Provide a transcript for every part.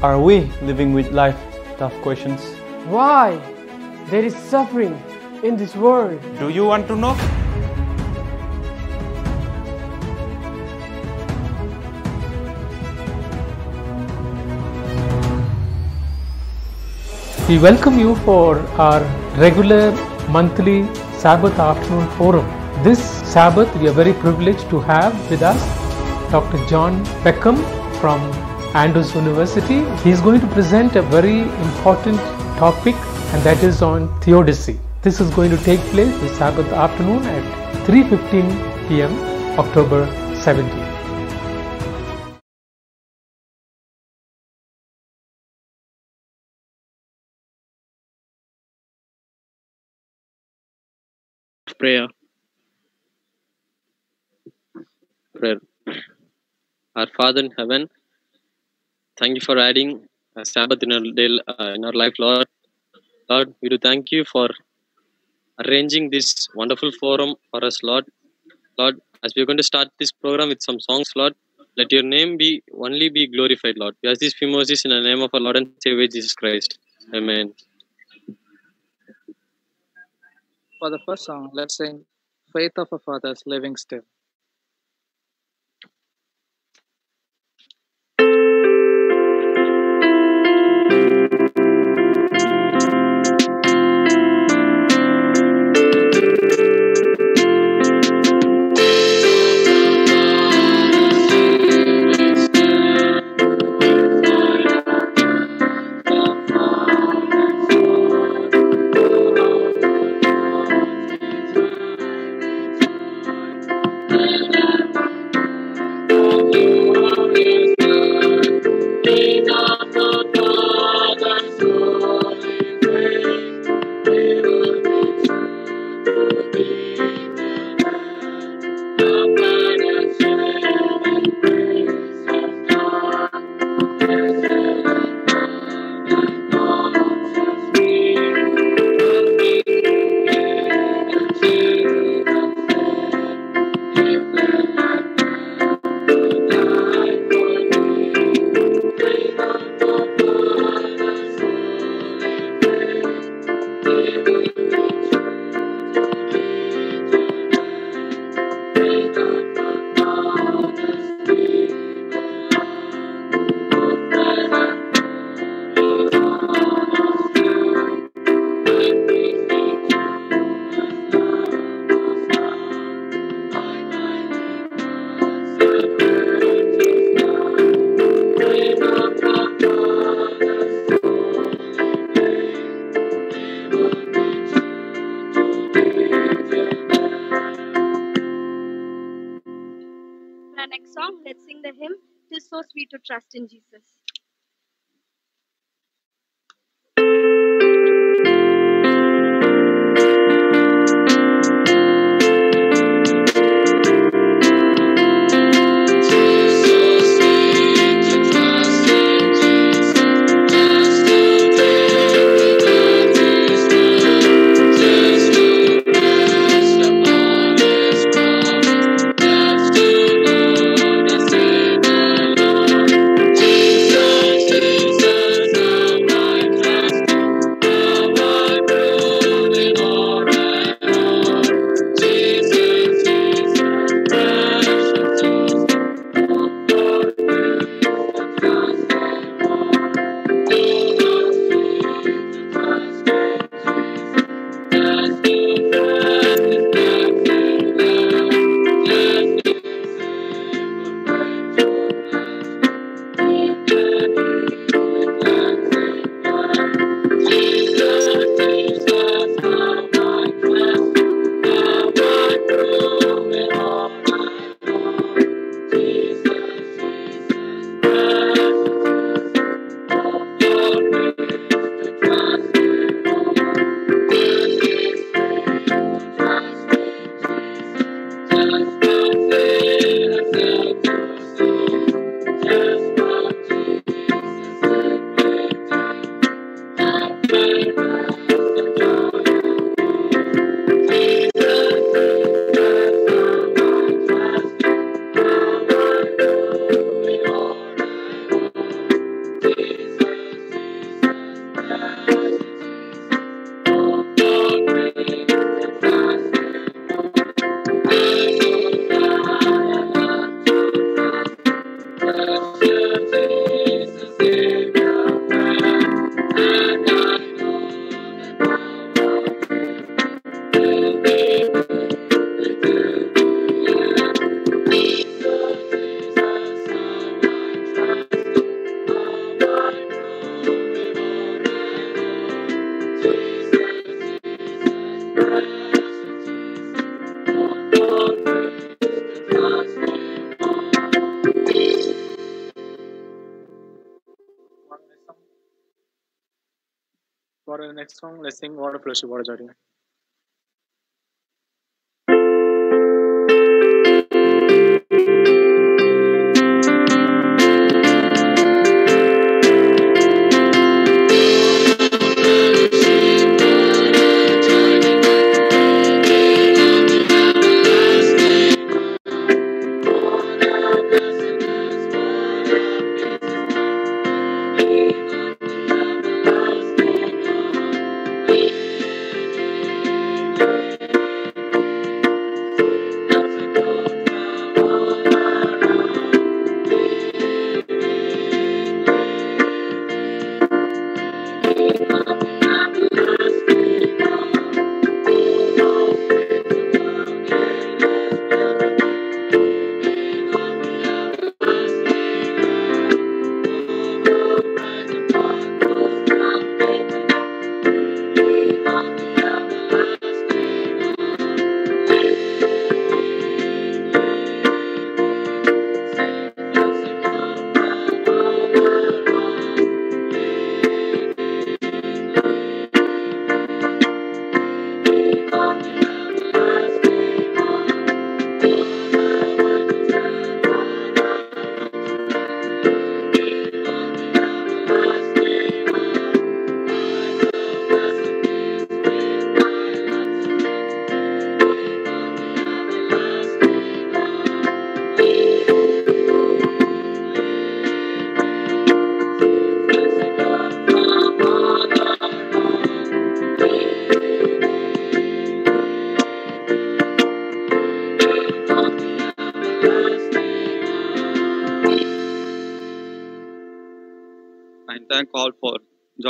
are we living with life tough questions? Why there is suffering in this world? Do you want to know? We welcome you for our regular monthly Sabbath afternoon forum. This Sabbath, we are very privileged to have with us Dr. John Peckham from Andrews University. He is going to present a very important topic, and that is on theodicy. This is going to take place this Sabbath afternoon at 3:15 p.m. October 17. prayer. Prayer. Our Father in heaven, thank you for adding a Sabbath in our day, uh, in our life, Lord. Lord, we do thank you for arranging this wonderful forum for us, Lord. Lord, as we are going to start this program with some songs, Lord, let your name be only be glorified, Lord. We ask these few in the name of our Lord and Savior Jesus Christ. Amen. For the first song, let's sing Faith of a Fathers Living Still. Sweet to song, let's sing Water and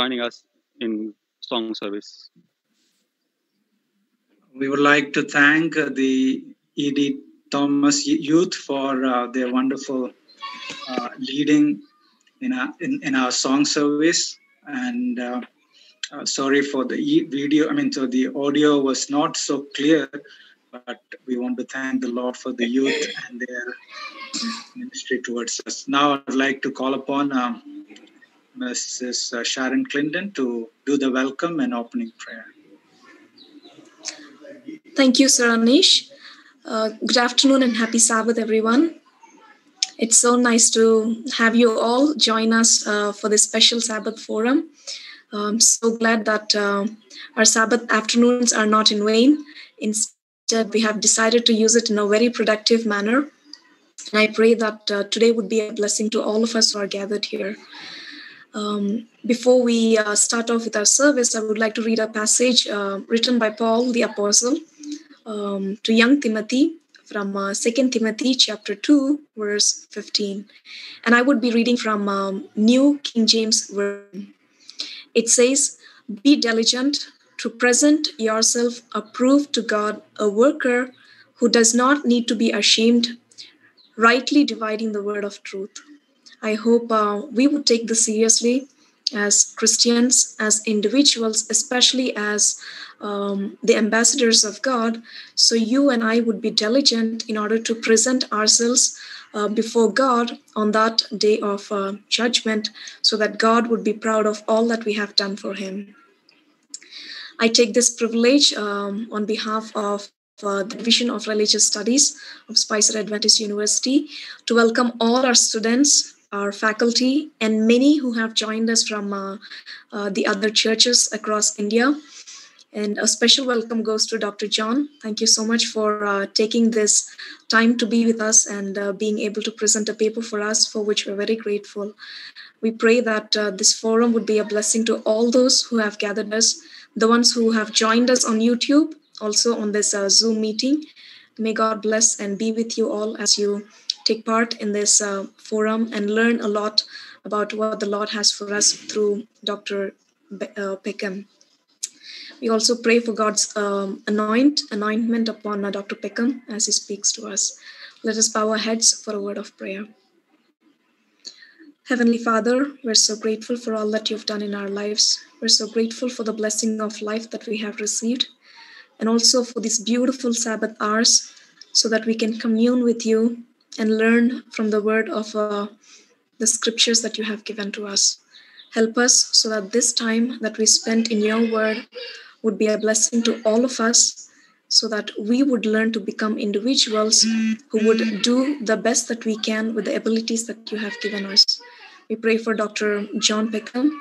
joining us in song service. We would like to thank uh, the E.D. Thomas Youth for uh, their wonderful uh, leading in our, in, in our song service. And uh, uh, sorry for the video, I mean, so the audio was not so clear, but we want to thank the Lord for the youth and their ministry towards us. Now I'd like to call upon um, Mrs. uh, Sharon Clinton to do the welcome and opening prayer. Thank you, Sir Anish. Uh, good afternoon and happy Sabbath, everyone. It's so nice to have you all join us uh, for this special Sabbath forum. I'm so glad that uh, our Sabbath afternoons are not in vain. Instead, we have decided to use it in a very productive manner. And I pray that uh, today would be a blessing to all of us who are gathered here. Um, before we uh, start off with our service, I would like to read a passage uh, written by Paul the Apostle um, to young Timothy from uh, 2 Timothy chapter 2, verse 15. And I would be reading from um, New King James Version. It says, Be diligent to present yourself approved to God, a worker who does not need to be ashamed, rightly dividing the word of truth. I hope uh, we would take this seriously as Christians, as individuals, especially as um, the ambassadors of God. So you and I would be diligent in order to present ourselves uh, before God on that day of uh, judgment, so that God would be proud of all that we have done for Him. I take this privilege um, on behalf of uh, the Division of Religious Studies of Spicer Adventist University to welcome all our students, our faculty, and many who have joined us from uh, uh, the other churches across India. And a special welcome goes to Dr. John. Thank you so much for uh, taking this time to be with us and uh, being able to present a paper for us, for which we're very grateful. We pray that uh, this forum would be a blessing to all those who have gathered us, the ones who have joined us on YouTube, also on this uh, Zoom meeting. May God bless and be with you all as you take part in this uh, forum and learn a lot about what the Lord has for us through Dr. Be- uh, Peckham. We also pray for God's um, anoint anointment upon uh, Dr. Peckham as he speaks to us. Let us bow our heads for a word of prayer. Heavenly Father, we're so grateful for all that you've done in our lives. We're so grateful for the blessing of life that we have received, and also for these beautiful Sabbath hours so that we can commune with you and learn from the word of uh, the scriptures that you have given to us. Help us so that this time that we spent in your word would be a blessing to all of us, so that we would learn to become individuals who would do the best that we can with the abilities that you have given us. We pray for Dr. John Peckham.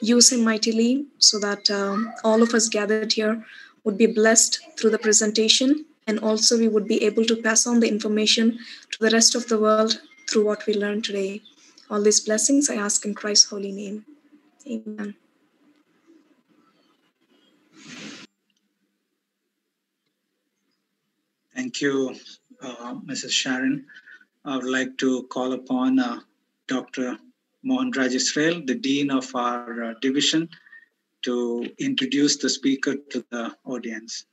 Use him mightily so that um, all of us gathered here would be blessed through the presentation, and also we would be able to pass on the information to the rest of the world through what we learned today. All these blessings I ask in Christ's holy name. Amen. Thank you, uh, Mrs. Sharon. I would like to call upon uh, Dr. Mohan Raj the Dean of our uh, division, to introduce the speaker to the audience.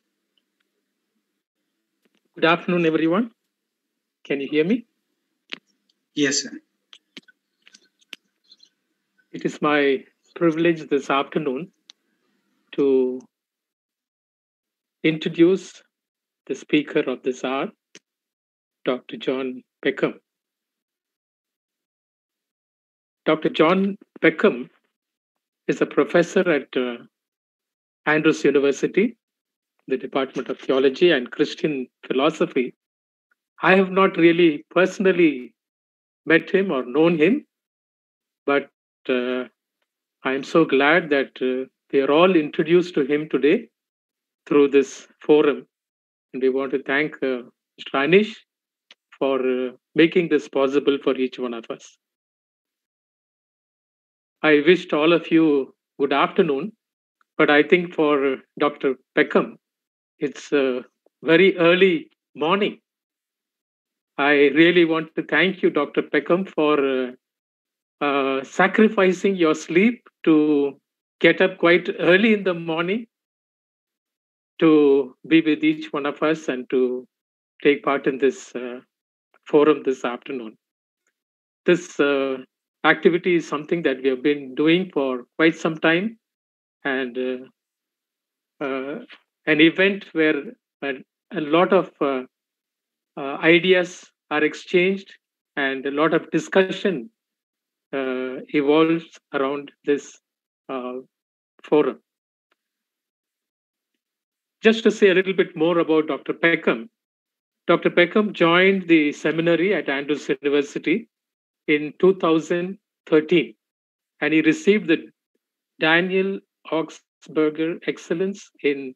Good afternoon, everyone. Can you hear me? Yes, sir. It is my privilege this afternoon to introduce the speaker of this hour, Dr. John Peckham. Dr. John Peckham is a professor at uh, Andrews University, the Department of Theology and Christian Philosophy. I have not really personally met him or known him, but uh, I am so glad that uh, we are all introduced to him today through this forum. And we want to thank uh, Mr. Anish for uh, making this possible for each one of us. I wished all of you good afternoon, but I think for Dr. Peckham, it's a very early morning. I really want to thank you, Dr. Peckham, for uh, uh, sacrificing your sleep to get up quite early in the morning to be with each one of us and to take part in this uh, forum this afternoon. This uh, activity is something that we have been doing for quite some time and uh, uh an event where a, a lot of uh, uh, ideas are exchanged and a lot of discussion evolves around this forum. Just to say a little bit more about Dr. Peckham, Dr. Peckham joined the seminary at Andrews University in 2013 and he received the Daniel Augsburger Excellence in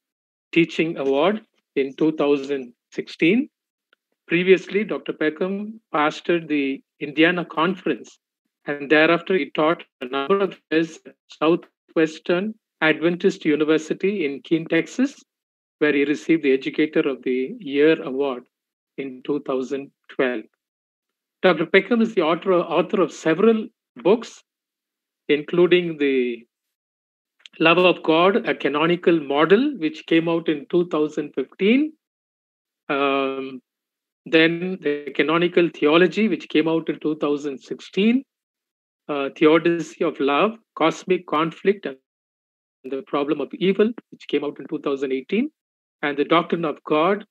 Teaching Award in 2016. Previously, Dr. Peckham pastored the Indiana Conference and thereafter he taught a number of years at Southwestern Adventist University in Keene, Texas, where he received the Educator of the Year award in 2012. Dr. Peckham is the author, author of several books, including The Love of God, a canonical model, which came out in 2015. Um, then the canonical theology, which came out in 2016. Uh, Theodicy of Love, Cosmic Conflict, and the Problem of Evil, which came out in 2018. And the Doctrine of God,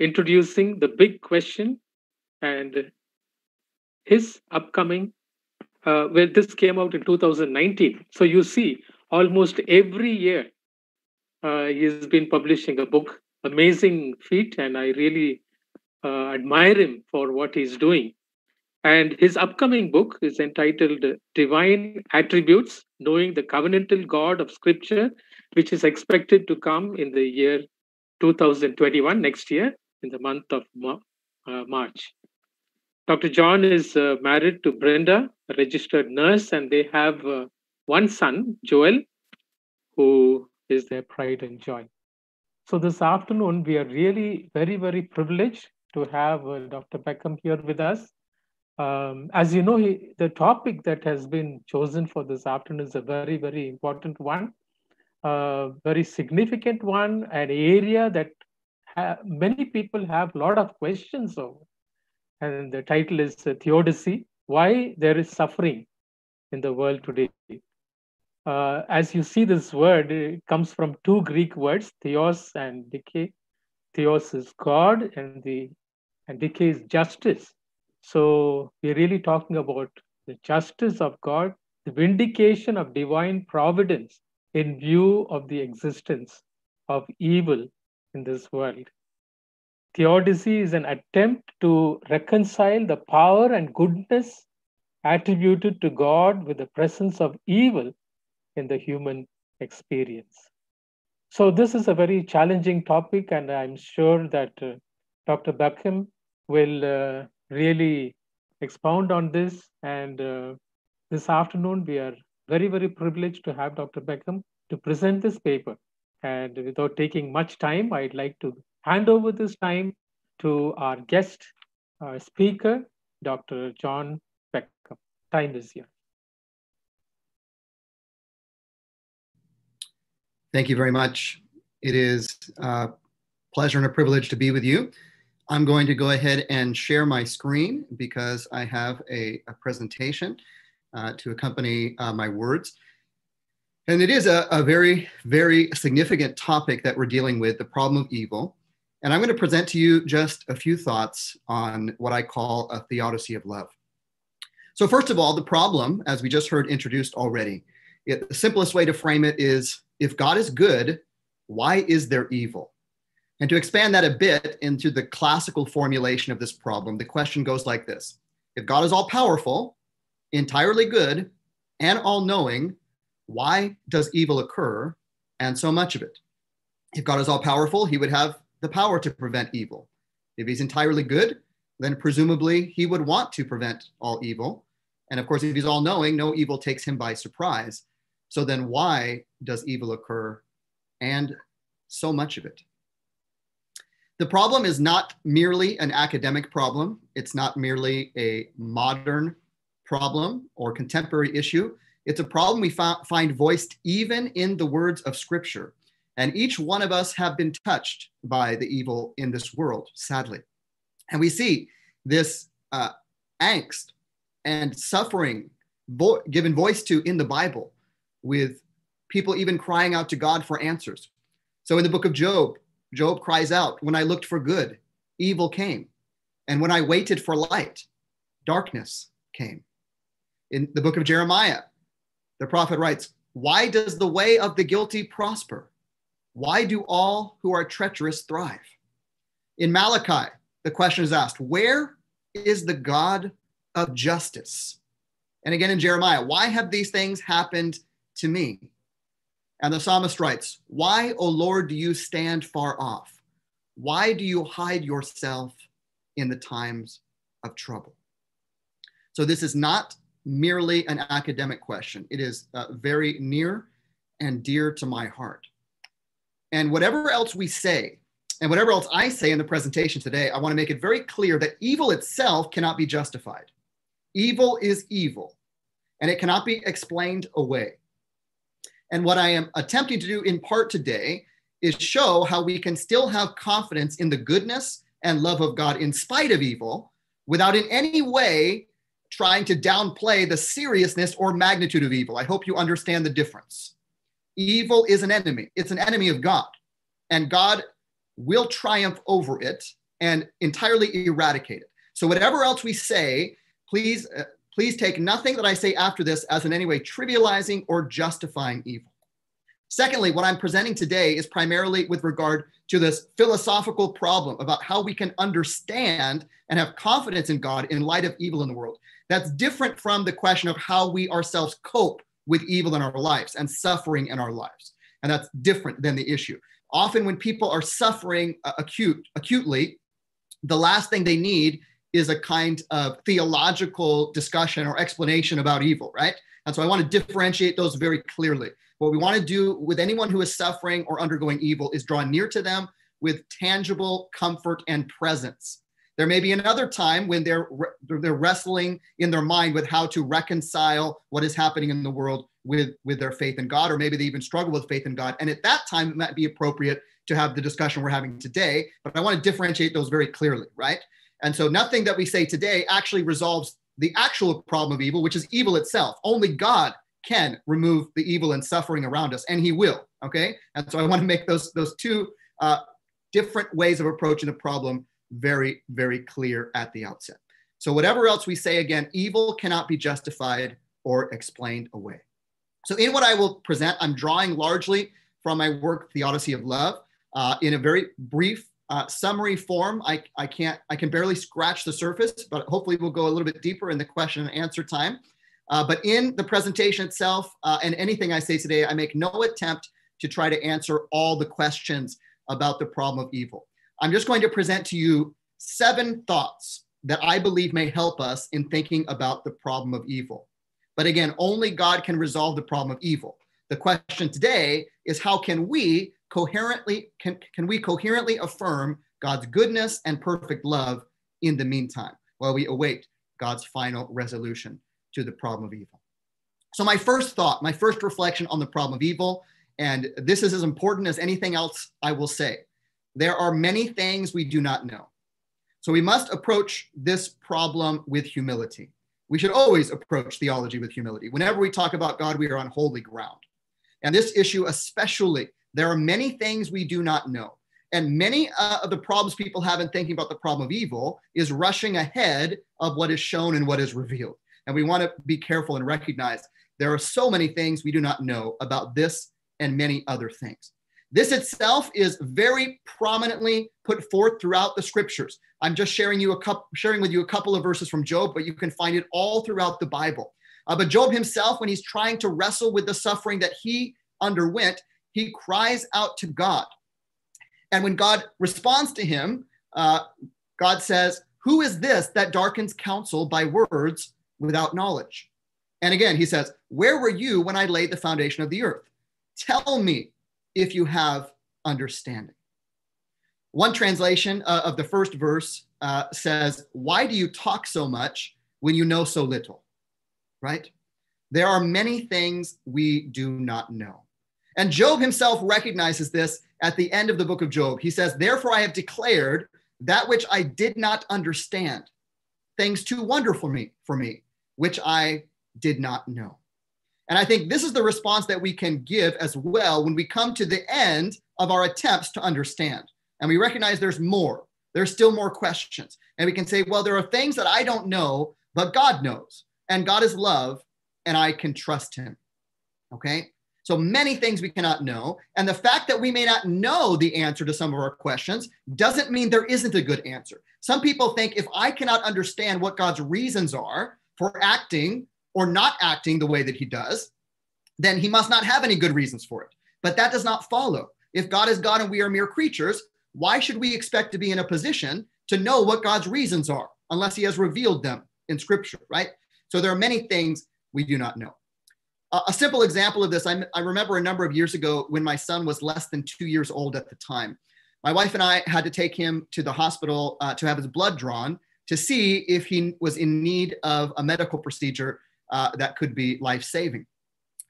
introducing the big question and his upcoming uh, where this came out in 2019 so you see almost every year uh, he's been publishing a book amazing feat and i really uh, admire him for what he's doing and his upcoming book is entitled divine attributes knowing the covenantal god of scripture which is expected to come in the year 2021 next year in the month of uh, March. Dr. John is uh, married to Brenda, a registered nurse, and they have uh, one son, Joel, who is their pride and joy. So this afternoon, we are really very, very privileged to have uh, Dr. Peckham here with us. Um, as you know, he, the topic that has been chosen for this afternoon is a very, very important one, a very significant one, an area that many people have a lot of questions over. And the title is uh, Theodicy Why There is Suffering in the World Today. Uh, as you see, this word it comes from two Greek words, theos and dike. Theos is God, and the and dike is justice. So we're really talking about the justice of God, the vindication of divine providence in view of the existence of evil in this world. Theodicy is an attempt to reconcile the power and goodness attributed to God with the presence of evil in the human experience. So, this is a very challenging topic, and I'm sure that uh, Dr. Peckham will uh, really expound on this. And uh, this afternoon, we are very, very privileged to have Dr. Peckham to present this paper. And without taking much time, I'd like to hand over this time to our guest uh, speaker, Dr. John Peckham. Time is yours. Thank you very much. It is a pleasure and a privilege to be with you. I'm going to go ahead and share my screen because I have a, a presentation uh, to accompany uh, my words. And it is a, a, very, very significant topic that we're dealing with the problem of evil. And I'm going to present to you just a few thoughts on what I call a theodicy of love. So, first of all, the problem, as we just heard introduced already, it, the simplest way to frame it is if God is good, why is there evil? And to expand that a bit into the classical formulation of this problem, the question goes like this If God is all powerful, entirely good, and all knowing, why does evil occur and so much of it? If God is all powerful, he would have the power to prevent evil. If he's entirely good, then presumably he would want to prevent all evil. And of course, if he's all knowing, no evil takes him by surprise. So then why does evil occur and so much of it? The problem is not merely an academic problem. It's not merely a modern problem or contemporary issue. It's a problem we find voiced even in the words of Scripture. And each one of us have been touched by the evil in this world, sadly. And we see this uh, angst and suffering vo- given voice to in the Bible, with people even crying out to God for answers. So in the book of Job, Job cries out, When I looked for good, evil came. And when I waited for light, darkness came. In the book of Jeremiah, the prophet writes, Why does the way of the guilty prosper? Why do all who are treacherous thrive? In Malachi, the question is asked, Where is the God of justice? And again in Jeremiah, Why have these things happened to me? And the psalmist writes, Why, O Lord, do you stand far off? Why do you hide yourself in the times of trouble? So, this is not merely an academic question, it is uh, very near and dear to my heart. And whatever else we say, and whatever else I say in the presentation today, I want to make it very clear that evil itself cannot be justified. Evil is evil, and it cannot be explained away. And what I am attempting to do in part today is show how we can still have confidence in the goodness and love of God in spite of evil without in any way trying to downplay the seriousness or magnitude of evil. I hope you understand the difference. Evil is an enemy, it's an enemy of God, and God will triumph over it and entirely eradicate it. So, whatever else we say, please uh, Please take nothing that I say after this as in any way trivializing or justifying evil. Secondly, what I'm presenting today is primarily with regard to this philosophical problem about how we can understand and have confidence in God in light of evil in the world. That's different from the question of how we ourselves cope with evil in our lives and suffering in our lives. And that's different than the issue. Often, when people are suffering uh, acute, acutely, the last thing they need is a kind of theological discussion or explanation about evil, right? And so I want to differentiate those very clearly. What we want to do with anyone who is suffering or undergoing evil is draw near to them with tangible comfort and presence. There may be another time when they're they're wrestling in their mind with how to reconcile what is happening in the world with with their faith in God, or maybe they even struggle with faith in God. And at that time, it might be appropriate to have the discussion we're having today. But I want to differentiate those very clearly, right? And so nothing that we say today actually resolves the actual problem of evil, which is evil itself. Only God can remove the evil and suffering around us, and He will. Okay. And so I want to make those those two uh, different ways of approaching the problem very very clear at the outset. So, whatever else we say, again, evil cannot be justified or explained away. So, in what I will present, I'm drawing largely from my work, Theodicy of Love, uh, in a very brief uh, summary form. I, I can't, I can barely scratch the surface, but hopefully we'll go a little bit deeper in the question and answer time. Uh, but in the presentation itself uh, and anything I say today, I make no attempt to try to answer all the questions about the problem of evil. I'm just going to present to you seven thoughts that I believe may help us in thinking about the problem of evil. But again, only God can resolve the problem of evil. The question today is how can we coherently can, can we coherently affirm God's goodness and perfect love in the meantime while we await God's final resolution to the problem of evil. So my first thought, my first reflection on the problem of evil, and this is as important as anything else I will say. There are many things we do not know. So we must approach this problem with humility. We should always approach theology with humility. Whenever we talk about God, we are on holy ground. And this issue, especially, there are many things we do not know. And many uh, of the problems people have in thinking about the problem of evil is rushing ahead of what is shown and what is revealed. And we want to be careful and recognize there are so many things we do not know about this and many other things. This itself is very prominently put forth throughout the scriptures. I'm just sharing you a couple, sharing with you a couple of verses from Job, but you can find it all throughout the Bible. Uh, but Job himself, when he's trying to wrestle with the suffering that he underwent, he cries out to God. And when God responds to him, uh, God says, Who is this that darkens counsel by words without knowledge? And again, he says, Where were you when I laid the foundation of the earth? Tell me if you have understanding. One translation uh, of the first verse uh, says, Why do you talk so much when you know so little? Right? There are many things we do not know. And Job himself recognizes this at the end of the book of Job. He says, Therefore, I have declared that which I did not understand, things too wonderful for me, for me, which I did not know. And I think this is the response that we can give as well when we come to the end of our attempts to understand. And we recognize there's more, there's still more questions. And we can say, well, there are things that I don't know, but God knows. And God is love, and I can trust him. Okay? So many things we cannot know. And the fact that we may not know the answer to some of our questions doesn't mean there isn't a good answer. Some people think if I cannot understand what God's reasons are for acting or not acting the way that he does, then he must not have any good reasons for it. But that does not follow. If God is God and we are mere creatures, why should we expect to be in a position to know what God's reasons are unless he has revealed them in scripture, right? So there are many things we do not know. A simple example of this, I, I remember a number of years ago when my son was less than two years old at the time. My wife and I had to take him to the hospital uh, to have his blood drawn to see if he was in need of a medical procedure uh, that could be life saving.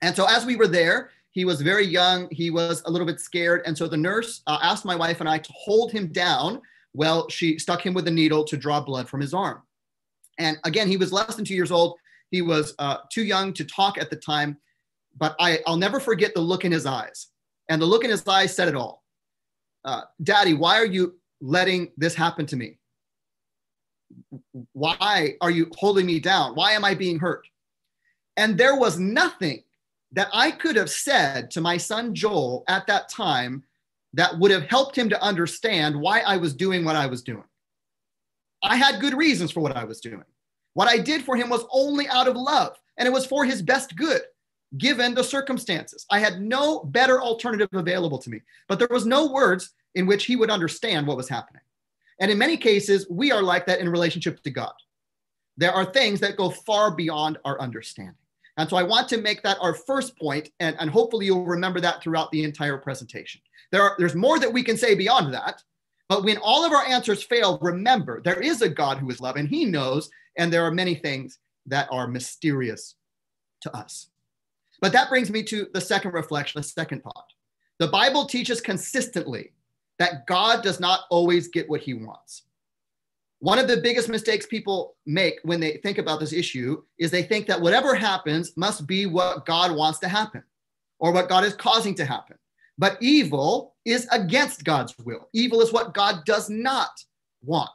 And so as we were there, he was very young. He was a little bit scared. And so the nurse uh, asked my wife and I to hold him down Well, she stuck him with a needle to draw blood from his arm. And again, he was less than two years old. He was uh, too young to talk at the time, but I, I'll never forget the look in his eyes. And the look in his eyes said it all. Uh, Daddy, why are you letting this happen to me? Why are you holding me down? Why am I being hurt? And there was nothing that I could have said to my son Joel at that time that would have helped him to understand why I was doing what I was doing. I had good reasons for what I was doing. What I did for him was only out of love, and it was for his best good, given the circumstances. I had no better alternative available to me, but there was no words in which he would understand what was happening. And in many cases, we are like that in relationship to God. There are things that go far beyond our understanding. And so I want to make that our first point, and, and hopefully you'll remember that throughout the entire presentation. There are, there's more that we can say beyond that, but when all of our answers fail, remember there is a God who is love, and he knows, and there are many things that are mysterious to us. But that brings me to the second reflection, the second thought. The Bible teaches consistently that God does not always get what he wants. One of the biggest mistakes people make when they think about this issue is they think that whatever happens must be what God wants to happen or what God is causing to happen. But evil is against God's will. Evil is what God does not want.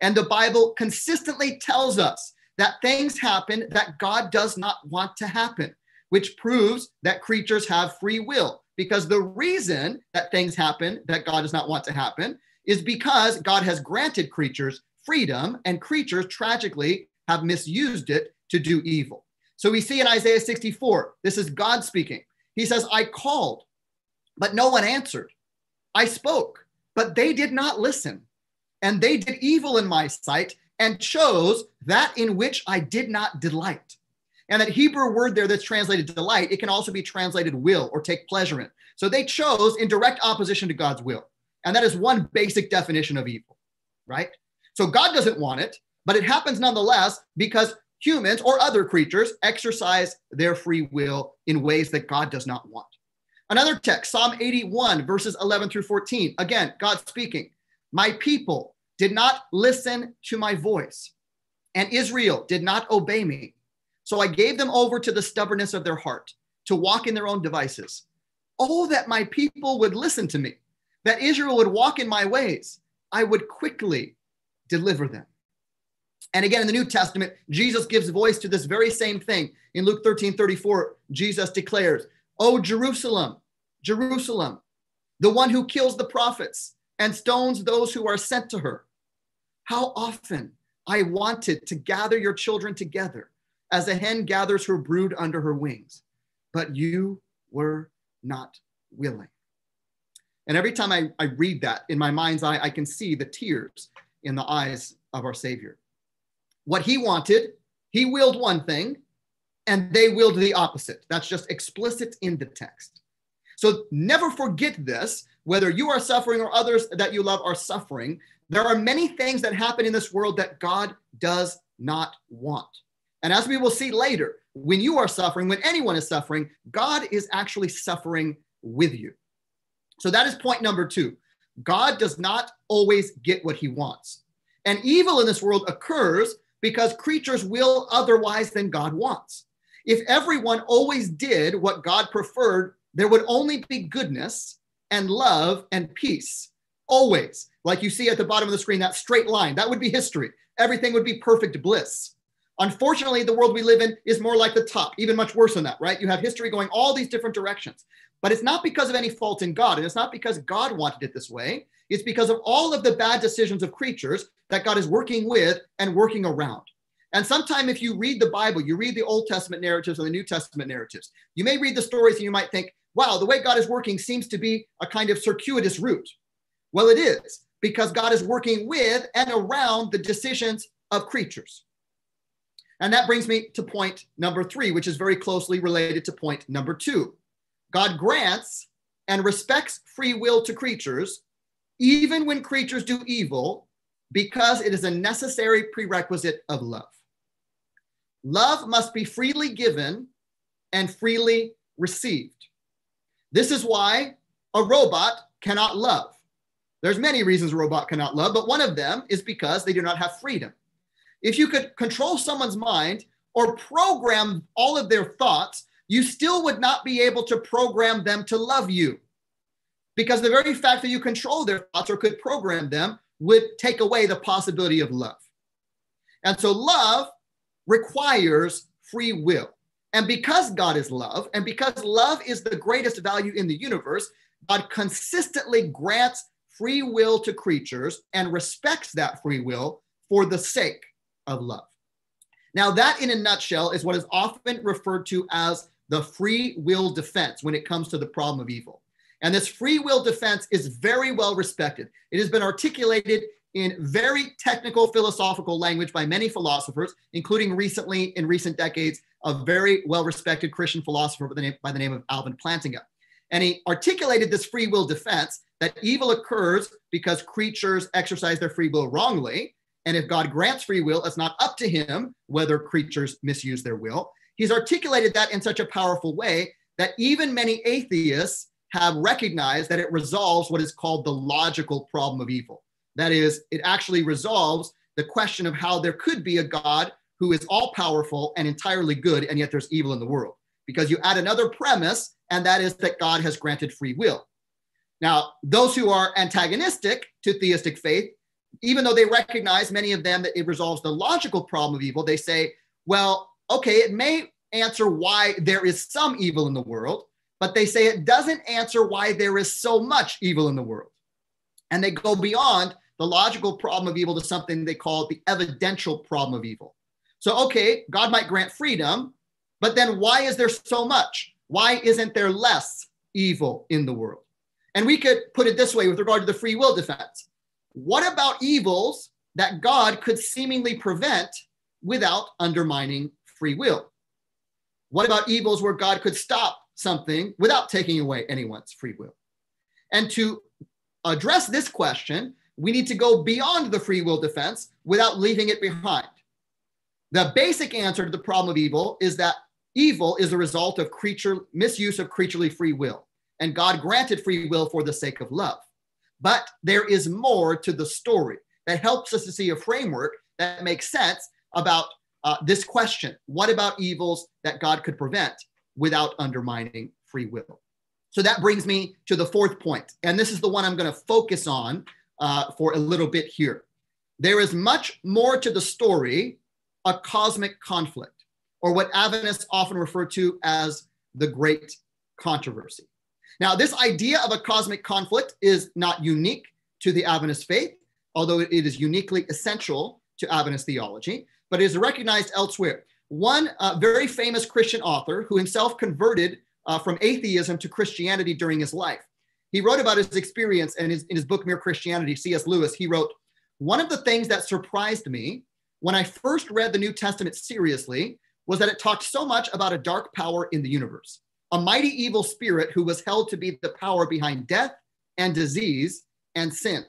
And the Bible consistently tells us that things happen that God does not want to happen, which proves that creatures have free will. Because the reason that things happen that God does not want to happen is because God has granted creatures freedom, and creatures tragically have misused it to do evil. So we see in Isaiah 64, this is God speaking. He says, I called, but no one answered. I spoke, but they did not listen. And they did evil in my sight and chose that in which I did not delight. And that Hebrew word there that's translated delight, it can also be translated will or take pleasure in. So they chose in direct opposition to God's will. And that is one basic definition of evil, right? So God doesn't want it, but it happens nonetheless because humans or other creatures exercise their free will in ways that God does not want. Another text, Psalm 81, verses 11 through 14. Again, God speaking, My people did not listen to my voice, and Israel did not obey me. So I gave them over to the stubbornness of their heart to walk in their own devices. Oh, that my people would listen to me, that Israel would walk in my ways. I would quickly deliver them. And again, in the New Testament, Jesus gives voice to this very same thing. In Luke 13 34, Jesus declares, O Jerusalem, Jerusalem, the one who kills the prophets and stones those who are sent to her. How often I wanted to gather your children together as a hen gathers her brood under her wings, but you were not willing. And every time I, I read that in my mind's eye, I can see the tears in the eyes of our Savior. What he wanted, he willed one thing, and they willed the opposite. That's just explicit in the text. So never forget this, whether you are suffering or others that you love are suffering. There are many things that happen in this world that God does not want. And as we will see later, when you are suffering, when anyone is suffering, God is actually suffering with you. So that is point number two. God does not always get what he wants. And evil in this world occurs because creatures will otherwise than God wants. If everyone always did what God preferred, there would only be goodness and love and peace. Always. Like you see at the bottom of the screen, that straight line, that would be history. Everything would be perfect bliss. Unfortunately, the world we live in is more like the top, even much worse than that, right? You have history going all these different directions. But it's not because of any fault in God, and it's not because God wanted it this way. It's because of all of the bad decisions of creatures that God is working with and working around. And sometime if you read the Bible, you read the Old Testament narratives and the New Testament narratives, you may read the stories and you might think, wow, the way God is working seems to be a kind of circuitous route. Well, it is because God is working with and around the decisions of creatures. And that brings me to point number three, which is very closely related to point number two. God grants and respects free will to creatures, even when creatures do evil, because it is a necessary prerequisite of love. Love must be freely given and freely received. This is why a robot cannot love. There's many reasons a robot cannot love, but one of them is because they do not have freedom. If you could control someone's mind or program all of their thoughts, you still would not be able to program them to love you. Because the very fact that you control their thoughts or could program them would take away the possibility of love. And so love requires free will. And because God is love, and because love is the greatest value in the universe, God consistently grants free will to creatures and respects that free will for the sake of love. Now, that in a nutshell is what is often referred to as the free will defense when it comes to the problem of evil. And this free will defense is very well respected. It has been articulated in very technical philosophical language by many philosophers, including recently, in recent decades, a very well respected Christian philosopher by the, name, by the name of Alvin Plantinga. And he articulated this free will defense that evil occurs because creatures exercise their free will wrongly. And if God grants free will, it's not up to him whether creatures misuse their will. He's articulated that in such a powerful way that even many atheists have recognized that it resolves what is called the logical problem of evil. That is, it actually resolves the question of how there could be a God who is all powerful and entirely good, and yet there's evil in the world. Because you add another premise, and that is that God has granted free will. Now, those who are antagonistic to theistic faith even though they recognize many of them that it resolves the logical problem of evil, they say, well, okay, it may answer why there is some evil in the world, but they say it doesn't answer why there is so much evil in the world. And they go beyond the logical problem of evil to something they call the evidential problem of evil. So, okay, God might grant freedom, but then why is there so much? Why isn't there less evil in the world? And we could put it this way with regard to the free will defense. What about evils that God could seemingly prevent without undermining free will? What about evils where God could stop something without taking away anyone's free will? And to address this question, we need to go beyond the free will defense without leaving it behind. The basic answer to the problem of evil is that evil is a result of creature misuse of creaturely free will, and God granted free will for the sake of love. But there is more to the story that helps us to see a framework that makes sense about uh, this question what about evils that God could prevent without undermining free will? So that brings me to the fourth point, and this is the one I'm going to focus on uh, for a little bit here. There is much more to the story, a cosmic conflict, or what Adventists often refer to as the Great Controversy. Now, this idea of a cosmic conflict is not unique to the Adventist faith, although it is uniquely essential to Adventist theology, but it is recognized elsewhere. One uh, very famous Christian author who himself converted uh, from atheism to Christianity during his life. He wrote about his experience and his, in his book, Mere Christianity, C.S. Lewis, he wrote, One of the things that surprised me when I first read the New Testament seriously was that it talked so much about a dark power in the universe a mighty evil spirit who was held to be the power behind death and disease and sin.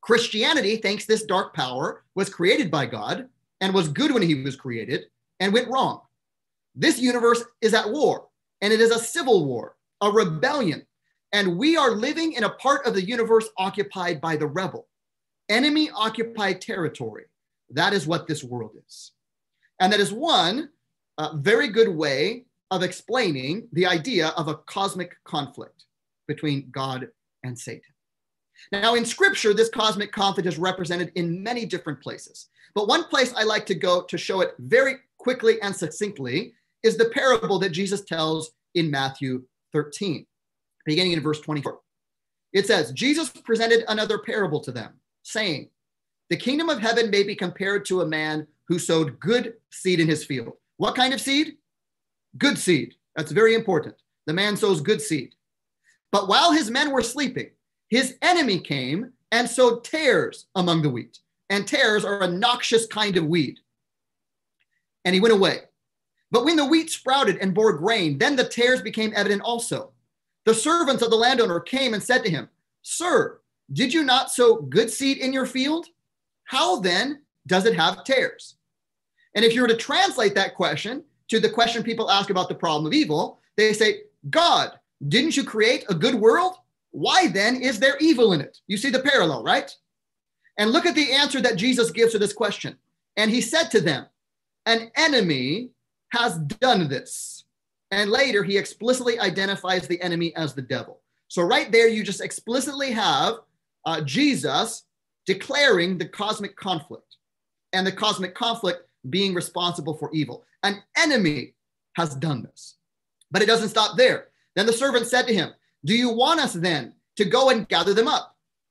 Christianity thinks this dark power was created by God and was good when he was created and went wrong. This universe is at war, and it is a civil war, a rebellion. And we are living in a part of the universe occupied by the rebel, enemy occupied territory. That is what this world is. And that is one uh, very good way of explaining the idea of a cosmic conflict between God and Satan. Now, in scripture, this cosmic conflict is represented in many different places. But one place I like to go to show it very quickly and succinctly is the parable that Jesus tells in Matthew 13, beginning in verse 24. It says, Jesus presented another parable to them, saying, The kingdom of heaven may be compared to a man who sowed good seed in his field. What kind of seed? Good seed. That's very important. The man sows good seed. But while his men were sleeping, his enemy came and sowed tares among the wheat. And tares are a noxious kind of weed. And he went away. But when the wheat sprouted and bore grain, then the tares became evident also. The servants of the landowner came and said to him, Sir, did you not sow good seed in your field? How then does it have tares? And if you were to translate that question, to the question people ask about the problem of evil, they say, God, didn't you create a good world? Why then is there evil in it? You see the parallel, right? And look at the answer that Jesus gives to this question. And he said to them, An enemy has done this. And later he explicitly identifies the enemy as the devil. So, right there, you just explicitly have uh, Jesus declaring the cosmic conflict and the cosmic conflict being responsible for evil. An enemy has done this. But it doesn't stop there. Then the servant said to him, Do you want us then to go and gather them up?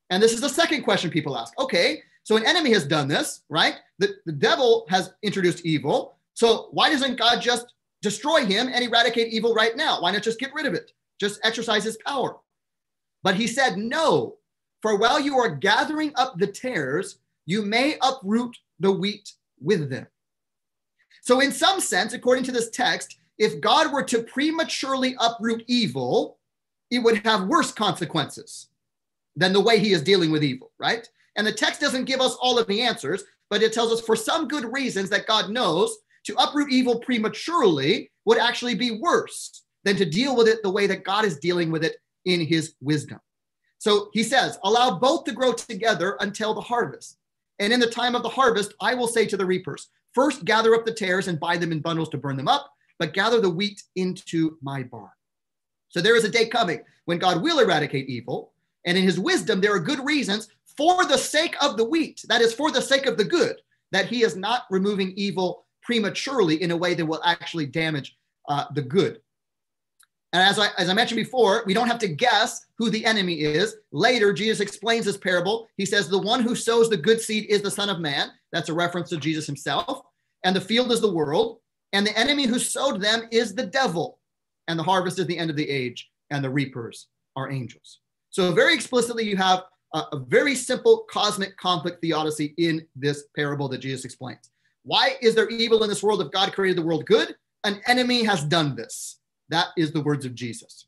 And this is the second question people ask. Okay, so an enemy has done this, right? The, the devil has introduced evil. So why doesn't God just destroy him and eradicate evil right now? Why not just get rid of it? Just exercise his power. But he said, No, for while you are gathering up the tares, you may uproot the wheat with them. So, in some sense, according to this text, if God were to prematurely uproot evil, it would have worse consequences than the way he is dealing with evil, right? And the text doesn't give us all of the answers, but it tells us for some good reasons that God knows to uproot evil prematurely would actually be worse than to deal with it the way that God is dealing with it in his wisdom. So he says, Allow both to grow together until the harvest. And in the time of the harvest, I will say to the reapers, First, gather up the tares and buy them in bundles to burn them up, but gather the wheat into my barn. So there is a day coming when God will eradicate evil. And in his wisdom, there are good reasons for the sake of the wheat, that is, for the sake of the good, that he is not removing evil prematurely in a way that will actually damage uh, the good. And as I, as I mentioned before, we don't have to guess who the enemy is. Later, Jesus explains this parable. He says, The one who sows the good seed is the Son of Man. That's a reference to Jesus himself. And the field is the world. And the enemy who sowed them is the devil. And the harvest is the end of the age. And the reapers are angels. So, very explicitly, you have a, a very simple cosmic conflict theodicy in this parable that Jesus explains. Why is there evil in this world if God created the world good? An enemy has done this. That is the words of Jesus.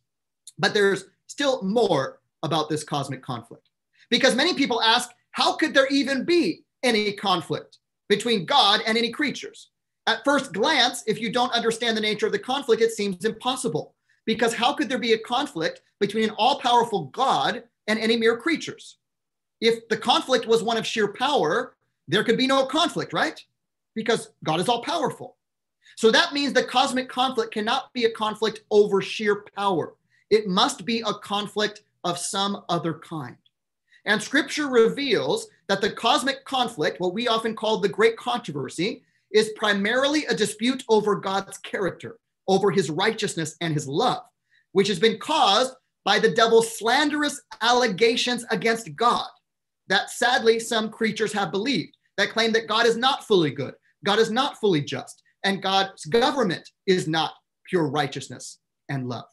But there's still more about this cosmic conflict. Because many people ask, how could there even be any conflict between God and any creatures? At first glance, if you don't understand the nature of the conflict, it seems impossible. Because how could there be a conflict between an all powerful God and any mere creatures? If the conflict was one of sheer power, there could be no conflict, right? Because God is all powerful. So that means the cosmic conflict cannot be a conflict over sheer power. It must be a conflict of some other kind. And scripture reveals that the cosmic conflict, what we often call the great controversy, is primarily a dispute over God's character, over his righteousness and his love, which has been caused by the devil's slanderous allegations against God that sadly some creatures have believed that claim that God is not fully good, God is not fully just, and God's government is not pure righteousness and love.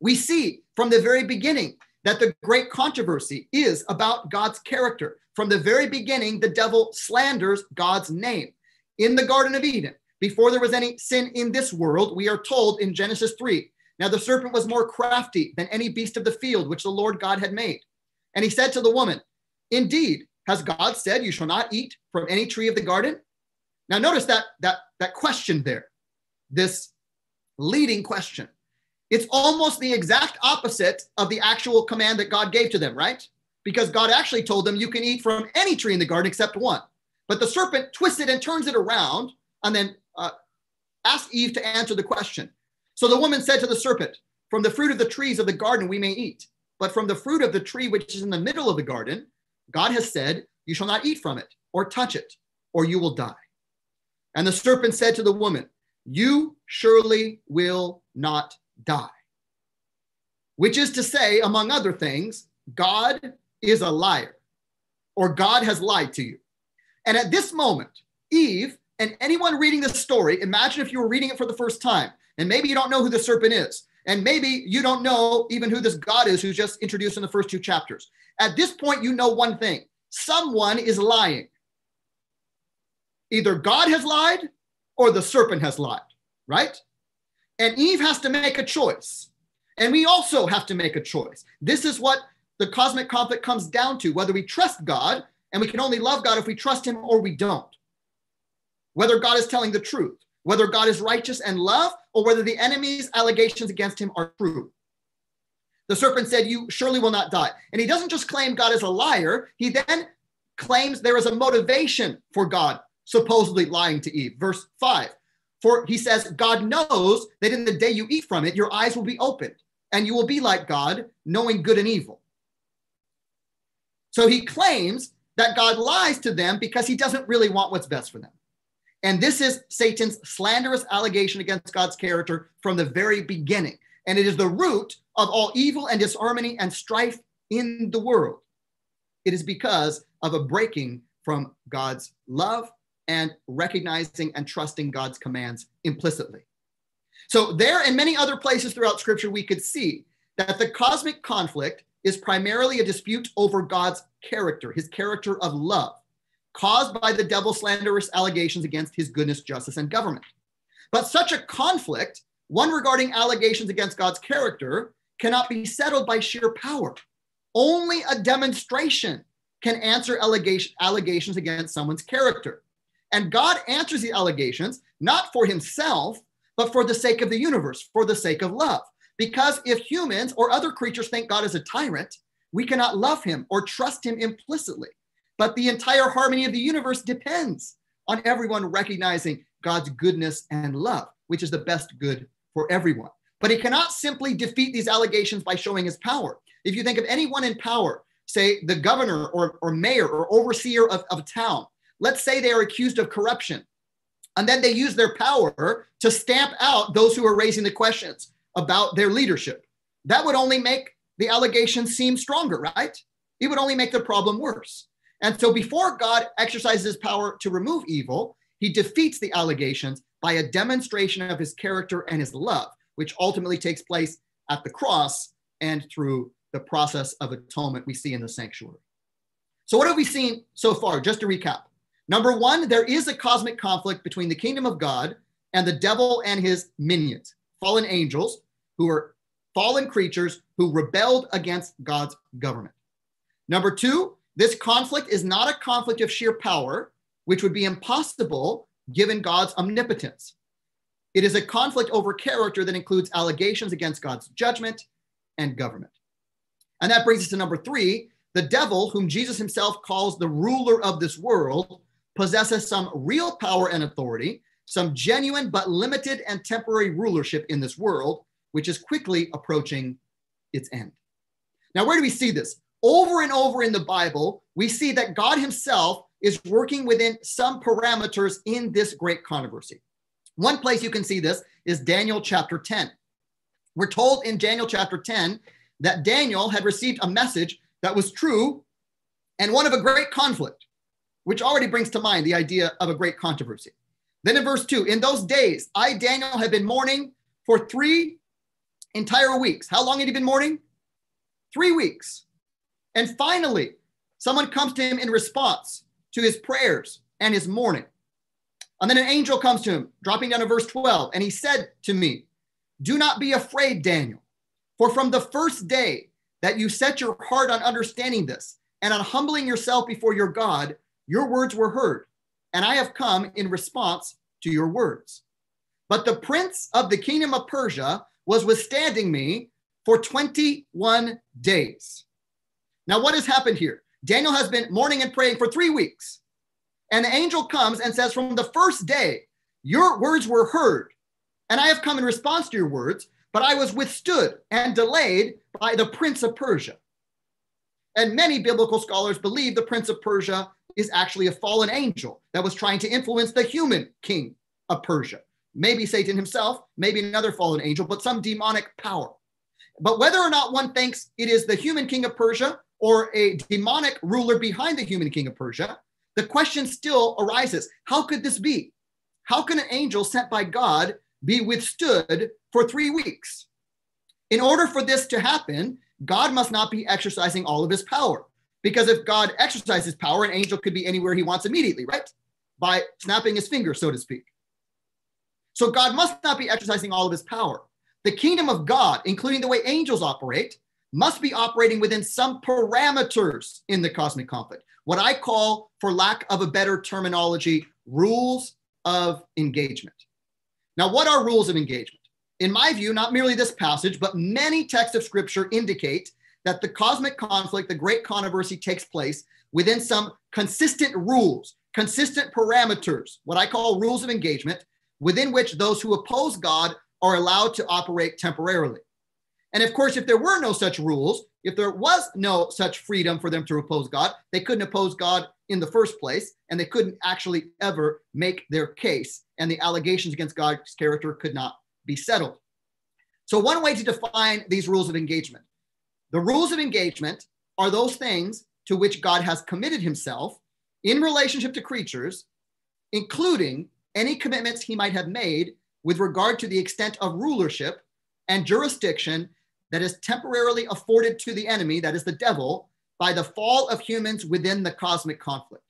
We see from the very beginning that the great controversy is about God's character. From the very beginning, the devil slanders God's name. In the Garden of Eden, before there was any sin in this world, we are told in Genesis 3 Now the serpent was more crafty than any beast of the field which the Lord God had made. And he said to the woman, Indeed, has God said, You shall not eat from any tree of the garden? Now, notice that, that, that question there, this leading question. It's almost the exact opposite of the actual command that God gave to them, right? Because God actually told them, You can eat from any tree in the garden except one. But the serpent twists it and turns it around and then uh, asks Eve to answer the question. So the woman said to the serpent, From the fruit of the trees of the garden we may eat, but from the fruit of the tree which is in the middle of the garden, God has said, You shall not eat from it or touch it, or you will die. And the serpent said to the woman, You surely will not die. Which is to say, among other things, God is a liar, or God has lied to you. And at this moment, Eve and anyone reading this story, imagine if you were reading it for the first time, and maybe you don't know who the serpent is, and maybe you don't know even who this God is who's just introduced in the first two chapters. At this point, you know one thing someone is lying. Either God has lied or the serpent has lied, right? And Eve has to make a choice. And we also have to make a choice. This is what the cosmic conflict comes down to whether we trust God, and we can only love God if we trust Him or we don't. Whether God is telling the truth, whether God is righteous and love, or whether the enemy's allegations against him are true. The serpent said, You surely will not die. And he doesn't just claim God is a liar, he then claims there is a motivation for God supposedly lying to Eve. Verse 5 For he says, God knows that in the day you eat from it, your eyes will be opened, and you will be like God, knowing good and evil. So he claims that God lies to them because he doesn't really want what's best for them. And this is Satan's slanderous allegation against God's character from the very beginning. And it is the root of all evil and disharmony and strife in the world. It is because of a breaking from God's love and recognizing and trusting God's commands implicitly. So, there and many other places throughout Scripture, we could see that the cosmic conflict is primarily a dispute over God's character, his character of love, caused by the devil slanderous allegations against his goodness, justice, and government. But such a conflict, one regarding allegations against God's character, cannot be settled by sheer power. Only a demonstration can answer allegation, allegations against someone's character. And God answers the allegations not for himself, but for the sake of the universe, for the sake of love. Because if humans or other creatures think God is a tyrant, we cannot love him or trust him implicitly. But the entire harmony of the universe depends on everyone recognizing God's goodness and love, which is the best good for everyone. But he cannot simply defeat these allegations by showing his power. If you think of anyone in power, say, the governor or, or mayor or overseer of, of a town, let's say they are accused of corruption, and then they use their power to stamp out those who are raising the questions about their leadership. That would only make the allegations seem stronger, right? It would only make the problem worse. And so before God exercises his power to remove evil, he defeats the allegations by a demonstration of his character and his love, which ultimately takes place at the cross and through the process of atonement we see in the sanctuary. So, what have we seen so far? Just to recap. Number one, there is a cosmic conflict between the kingdom of God and the devil and his minions, fallen angels who are fallen creatures who rebelled against God's government. Number two, this conflict is not a conflict of sheer power, which would be impossible given God's omnipotence. It is a conflict over character that includes allegations against God's judgment and government. And that brings us to number three the devil, whom Jesus himself calls the ruler of this world, possesses some real power and authority, some genuine but limited and temporary rulership in this world, which is quickly approaching its end. Now, where do we see this? Over and over in the Bible, we see that God himself is working within some parameters in this great controversy. One place you can see this is Daniel chapter 10. We're told in Daniel chapter 10 that Daniel had received a message that was true and one of a great conflict, which already brings to mind the idea of a great controversy. Then in verse 2, in those days, I, Daniel, had been mourning for three entire weeks. How long had he been mourning? Three weeks. And finally, someone comes to him in response to his prayers and his mourning. And then an angel comes to him, dropping down to verse 12, and he said to me, Do not be afraid, Daniel, for from the first day that you set your heart on understanding this and on humbling yourself before your God, your words were heard, and I have come in response to your words. But the prince of the kingdom of Persia was withstanding me for 21 days. Now, what has happened here? Daniel has been mourning and praying for three weeks. And the angel comes and says, From the first day, your words were heard, and I have come in response to your words, but I was withstood and delayed by the prince of Persia. And many biblical scholars believe the prince of Persia is actually a fallen angel that was trying to influence the human king of Persia. Maybe Satan himself, maybe another fallen angel, but some demonic power. But whether or not one thinks it is the human king of Persia or a demonic ruler behind the human king of Persia, the question still arises how could this be? How can an angel sent by God be withstood for three weeks? In order for this to happen, God must not be exercising all of his power. Because if God exercises power, an angel could be anywhere he wants immediately, right? By snapping his finger, so to speak. So God must not be exercising all of his power. The kingdom of God, including the way angels operate, must be operating within some parameters in the cosmic conflict. What I call, for lack of a better terminology, rules of engagement. Now, what are rules of engagement? In my view, not merely this passage, but many texts of scripture indicate that the cosmic conflict, the great controversy, takes place within some consistent rules, consistent parameters, what I call rules of engagement, within which those who oppose God are allowed to operate temporarily. And of course, if there were no such rules, if there was no such freedom for them to oppose God, they couldn't oppose God in the first place, and they couldn't actually ever make their case, and the allegations against God's character could not be settled. So, one way to define these rules of engagement the rules of engagement are those things to which God has committed himself in relationship to creatures, including any commitments he might have made with regard to the extent of rulership and jurisdiction that is temporarily afforded to the enemy, that is the devil, by the fall of humans within the cosmic conflict.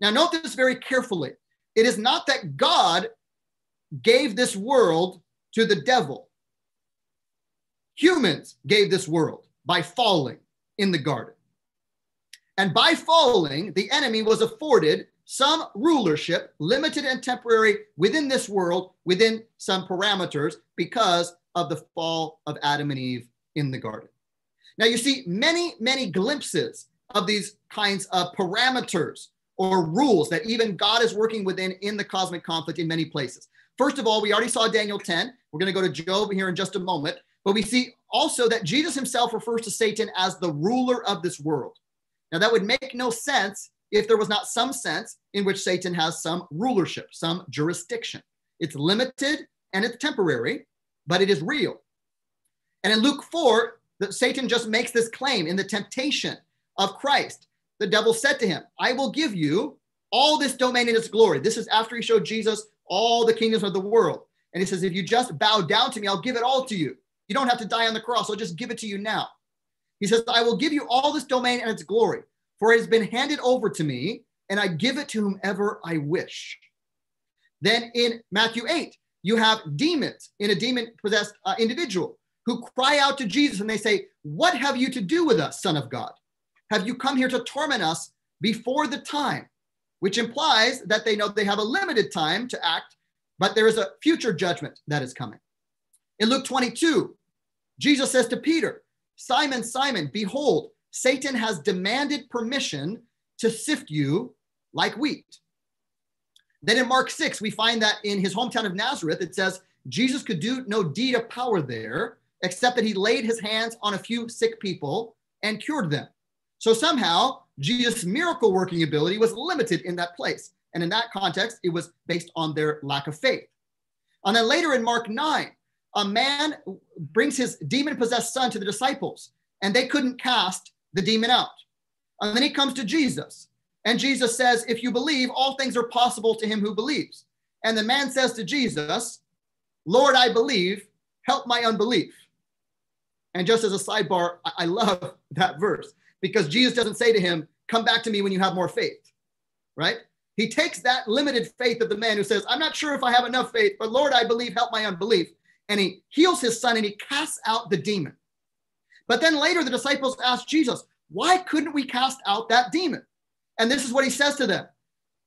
Now, note this very carefully. It is not that God gave this world to the devil, humans gave this world by falling in the garden. And by falling, the enemy was afforded some rulership, limited and temporary, within this world, within some parameters, because of the fall of Adam and Eve in the garden. Now, you see many, many glimpses of these kinds of parameters or rules that even God is working within in the cosmic conflict in many places. First of all, we already saw Daniel 10. We're going to go to Job here in just a moment. But we see also that Jesus himself refers to Satan as the ruler of this world. Now, that would make no sense if there was not some sense in which Satan has some rulership, some jurisdiction. It's limited and it's temporary, but it is real. And in Luke 4, that Satan just makes this claim in the temptation of Christ. The devil said to him, I will give you all this domain and its glory. This is after he showed Jesus all the kingdoms of the world. And he says, If you just bow down to me, I'll give it all to you. You don't have to die on the cross. I'll just give it to you now. He says, I will give you all this domain and its glory, for it has been handed over to me, and I give it to whomever I wish. Then in Matthew 8, you have demons in a demon possessed uh, individual who cry out to Jesus and they say, What have you to do with us, Son of God? Have you come here to torment us before the time? Which implies that they know they have a limited time to act, but there is a future judgment that is coming. In Luke 22, Jesus says to Peter, Simon, Simon, behold, Satan has demanded permission to sift you like wheat. Then in Mark 6, we find that in his hometown of Nazareth, it says Jesus could do no deed of power there, except that he laid his hands on a few sick people and cured them. So somehow, Jesus' miracle working ability was limited in that place. And in that context, it was based on their lack of faith. And then later in Mark 9, a man brings his demon possessed son to the disciples, and they couldn't cast the demon out. And then he comes to Jesus, and Jesus says, If you believe, all things are possible to him who believes. And the man says to Jesus, Lord, I believe, help my unbelief. And just as a sidebar, I love that verse because Jesus doesn't say to him, Come back to me when you have more faith, right? He takes that limited faith of the man who says, I'm not sure if I have enough faith, but Lord, I believe, help my unbelief. And he heals his son and he casts out the demon. But then later, the disciples ask Jesus, Why couldn't we cast out that demon? And this is what he says to them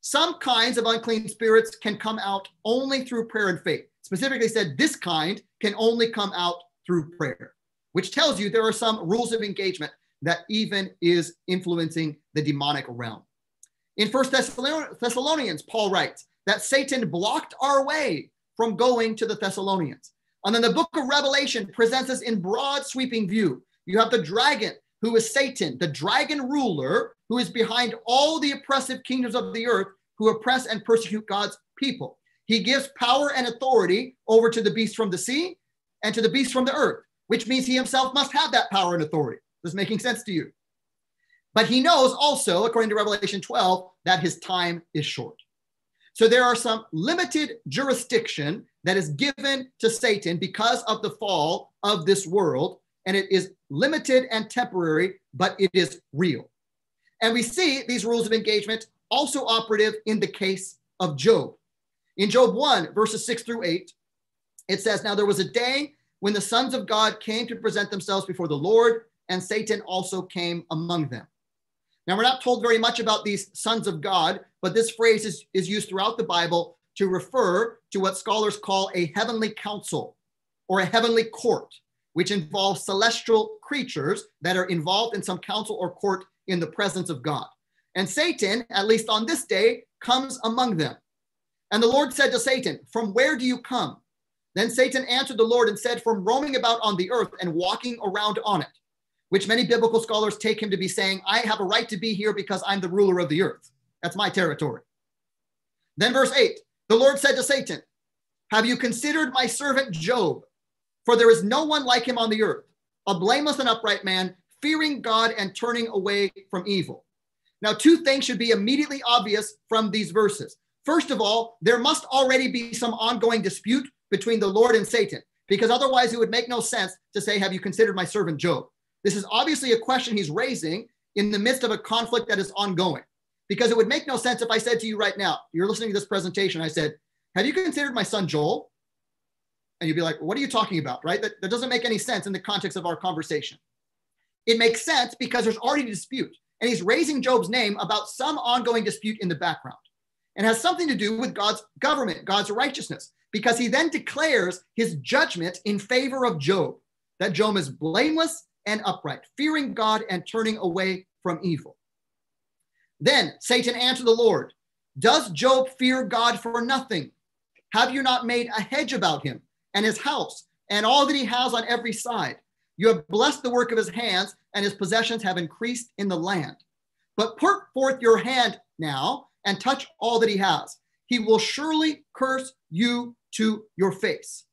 Some kinds of unclean spirits can come out only through prayer and faith. Specifically said, This kind can only come out through prayer which tells you there are some rules of engagement that even is influencing the demonic realm. In First Thessalonians, Paul writes that Satan blocked our way from going to the Thessalonians. And then the book of Revelation presents us in broad sweeping view. You have the dragon, who is Satan, the dragon ruler, who is behind all the oppressive kingdoms of the earth, who oppress and persecute God's people. He gives power and authority over to the beast from the sea and to the beast from the earth which means he himself must have that power and authority. This is making sense to you. But he knows also, according to Revelation 12, that his time is short. So there are some limited jurisdiction that is given to Satan because of the fall of this world, and it is limited and temporary, but it is real. And we see these rules of engagement also operative in the case of Job. In Job 1, verses 6 through 8, it says, Now there was a day when the sons of God came to present themselves before the Lord, and Satan also came among them. Now, we're not told very much about these sons of God, but this phrase is, is used throughout the Bible to refer to what scholars call a heavenly council or a heavenly court, which involves celestial creatures that are involved in some council or court in the presence of God. And Satan, at least on this day, comes among them. And the Lord said to Satan, From where do you come? Then Satan answered the Lord and said, From roaming about on the earth and walking around on it, which many biblical scholars take him to be saying, I have a right to be here because I'm the ruler of the earth. That's my territory. Then, verse 8 the Lord said to Satan, Have you considered my servant Job? For there is no one like him on the earth, a blameless and upright man, fearing God and turning away from evil. Now, two things should be immediately obvious from these verses. First of all, there must already be some ongoing dispute between the Lord and Satan, because otherwise it would make no sense to say, Have you considered my servant Job? This is obviously a question he's raising in the midst of a conflict that is ongoing. Because it would make no sense if I said to you right now, you're listening to this presentation, I said, Have you considered my son Joel? And you'd be like, What are you talking about? Right? That, that doesn't make any sense in the context of our conversation. It makes sense because there's already a dispute. And he's raising Job's name about some ongoing dispute in the background and has something to do with God's government, God's righteousness because he then declares his judgment in favor of Job, that Job is blameless and upright, fearing God and turning away from evil. Then Satan answered the Lord, Does Job fear God for nothing? Have you not made a hedge about him and his house and all that he has on every side? You have blessed the work of his hands, and his possessions have increased in the land. But put forth your hand now and touch all that he has. He will surely curse you to your face.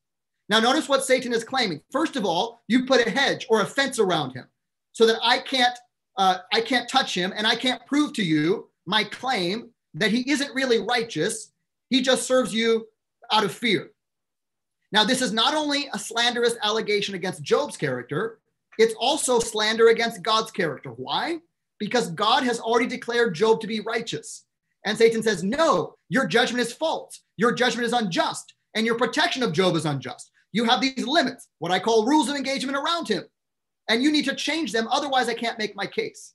Now, notice what Satan is claiming. First of all, you put a hedge or a fence around him so that I can't, uh, I can't touch him and I can't prove to you my claim that he isn't really righteous. He just serves you out of fear. Now, this is not only a slanderous allegation against Job's character, it's also slander against God's character. Why? Because God has already declared Job to be righteous. And Satan says, No, your judgment is false. Your judgment is unjust. And your protection of Job is unjust. You have these limits, what I call rules of engagement around him. And you need to change them. Otherwise, I can't make my case.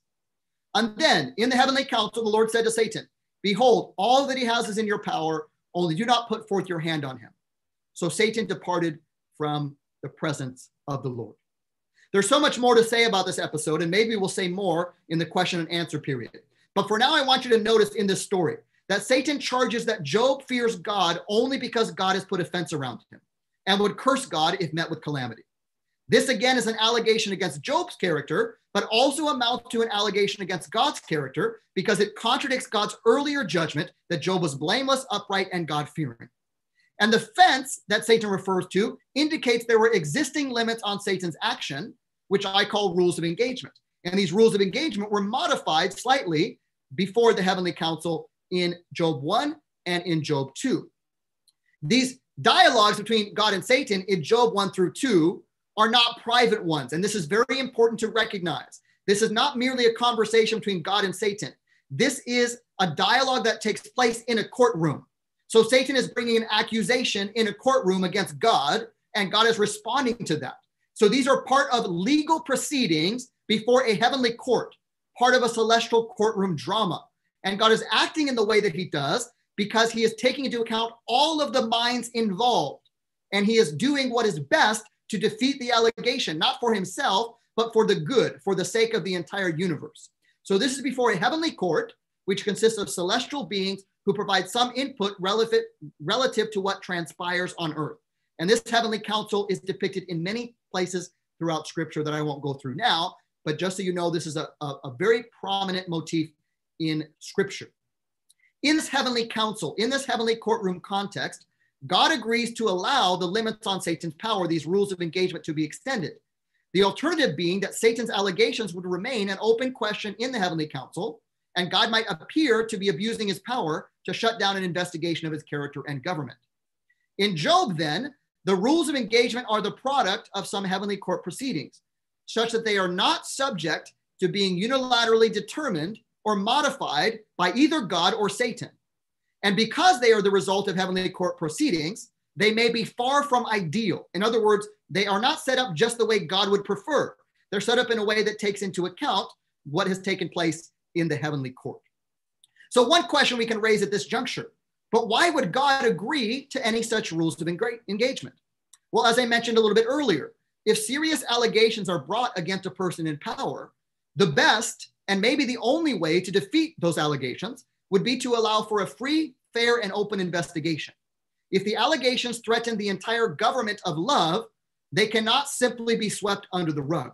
And then in the heavenly council, the Lord said to Satan, Behold, all that he has is in your power, only do not put forth your hand on him. So Satan departed from the presence of the Lord. There's so much more to say about this episode, and maybe we'll say more in the question and answer period. But for now, I want you to notice in this story that Satan charges that Job fears God only because God has put a fence around him and would curse God if met with calamity. This again is an allegation against Job's character, but also amounts to an allegation against God's character because it contradicts God's earlier judgment that Job was blameless, upright, and God fearing. And the fence that Satan refers to indicates there were existing limits on Satan's action, which I call rules of engagement. And these rules of engagement were modified slightly before the heavenly council in Job 1 and in Job 2. These dialogues between God and Satan in Job 1 through 2 are not private ones. And this is very important to recognize. This is not merely a conversation between God and Satan. This is a dialogue that takes place in a courtroom. So Satan is bringing an accusation in a courtroom against God, and God is responding to that. So these are part of legal proceedings before a heavenly court, part of a celestial courtroom drama. And God is acting in the way that he does because he is taking into account all of the minds involved. And he is doing what is best to defeat the allegation, not for himself, but for the good, for the sake of the entire universe. So this is before a heavenly court, which consists of celestial beings who provide some input relative, to what transpires on earth. And this heavenly council is depicted in many places throughout scripture that I won't go through now, but just so you know, this is a, a, a very prominent motif in scripture. In this heavenly council, in this heavenly courtroom context, God agrees to allow the limits on Satan's power, these rules of engagement to be extended. The alternative being that Satan's allegations would remain an open question in the heavenly council, and God might appear to be abusing his power to shut down an investigation of his character and government. In Job, then, the rules of engagement are the product of some heavenly court proceedings, such that they are not subject to being unilaterally determined or modified by either God or Satan. And because they are the result of heavenly court proceedings, they may be far from ideal. In other words, they are not set up just the way God would prefer. They're set up in a way that takes into account what has taken place in the heavenly court. So, one question we can raise at this juncture but why would God agree to any such rules of engagement? Well, as I mentioned a little bit earlier, if serious allegations are brought against a person in power, the best and maybe the only way to defeat those allegations would be to allow for a free, fair, and open investigation. If the allegations threaten the entire government of love, they cannot simply be swept under the rug.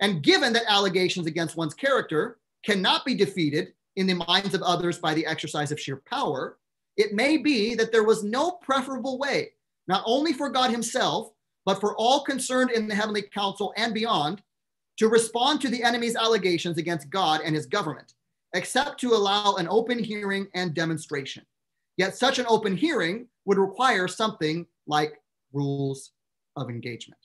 And given that allegations against one's character cannot be defeated in the minds of others by the exercise of sheer power, it may be that there was no preferable way, not only for God himself, but for all concerned in the heavenly council and beyond, to respond to the enemy's allegations against God and his government, except to allow an open hearing and demonstration. Yet such an open hearing would require something like rules of engagement.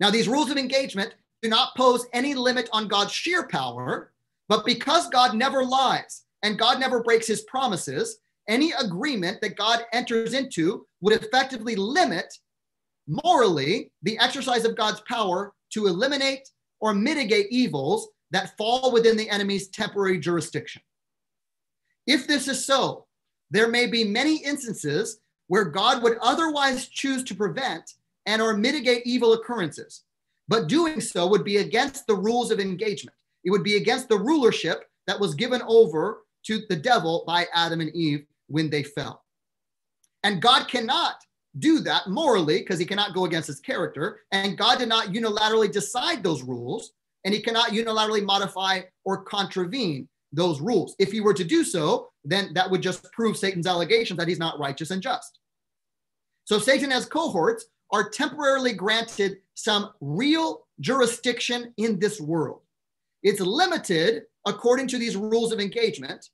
Now, these rules of engagement do not pose any limit on God's sheer power, but because God never lies and God never breaks his promises, any agreement that God enters into would effectively limit morally the exercise of God's power to eliminate or mitigate evils that fall within the enemy's temporary jurisdiction. If this is so, there may be many instances where God would otherwise choose to prevent and or mitigate evil occurrences, but doing so would be against the rules of engagement. It would be against the rulership that was given over to the devil by Adam and Eve when they fell. And God cannot do that morally because he cannot go against his character. And God did not unilaterally decide those rules, and he cannot unilaterally modify or contravene those rules. If he were to do so, then that would just prove Satan's allegations that he's not righteous and just. So Satan as cohorts are temporarily granted some real jurisdiction in this world. It's limited according to these rules of engagement,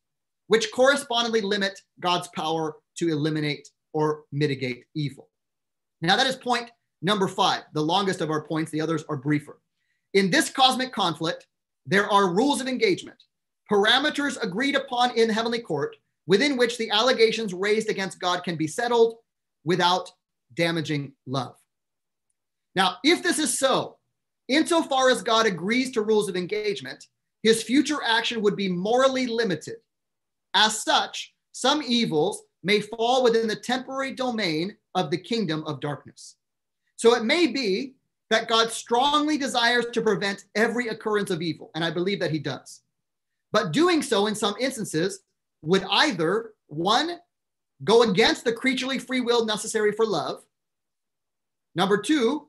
which correspondingly limit God's power to eliminate or mitigate evil. Now, that is point number five, the longest of our points. The others are briefer. In this cosmic conflict, there are rules of engagement, parameters agreed upon in heavenly court within which the allegations raised against God can be settled without damaging love. Now, if this is so, insofar as God agrees to rules of engagement, his future action would be morally limited. As such, some evils may fall within the temporary domain of the kingdom of darkness. So it may be that God strongly desires to prevent every occurrence of evil, and I believe that he does. But doing so in some instances would either, one, go against the creaturely free will necessary for love. Number two,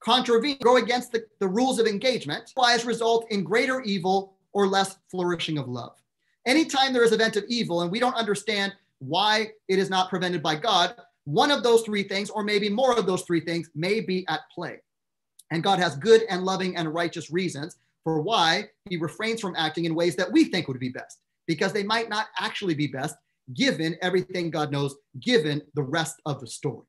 contravene, go against the, the rules of engagement, otherwise result in greater evil or less flourishing of love. Anytime there is event of evil and we don't understand why it is not prevented by God, one of those three things, or maybe more of those three things, may be at play. And God has good and loving and righteous reasons for why he refrains from acting in ways that we think would be best, because they might not actually be best given everything God knows, given the rest of the story.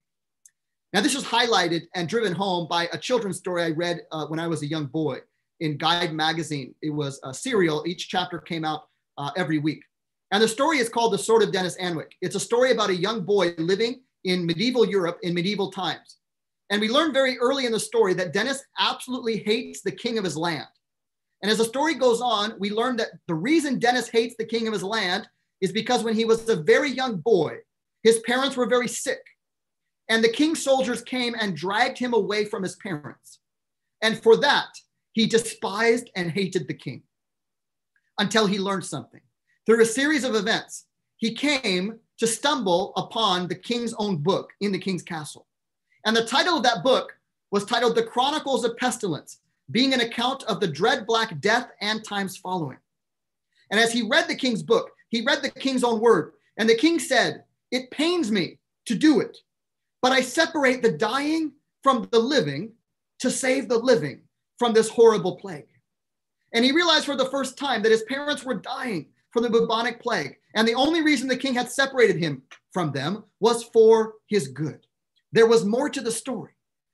Now, this was highlighted and driven home by a children's story I read uh, when I was a young boy in Guide magazine. It was a serial, each chapter came out uh, every week. And the story is called The Sword of Dennis Anwick. It's a story about a young boy living in medieval Europe in medieval times. And we learn very early in the story that Dennis absolutely hates the king of his land. And as the story goes on, we learn that the reason Dennis hates the king of his land is because when he was a very young boy, his parents were very sick. And the king's soldiers came and dragged him away from his parents. And for that, he despised and hated the king until he learned something. Through a series of events, he came to stumble upon the king's own book in the king's castle. And the title of that book was titled The Chronicles of Pestilence, being an account of the dread black death and times following. And as he read the king's book, he read the king's own word. And the king said, It pains me to do it, but I separate the dying from the living to save the living from this horrible plague. And he realized for the first time that his parents were dying from the bubonic plague. And the only reason the king had separated him from them was for his good. There was more to the story,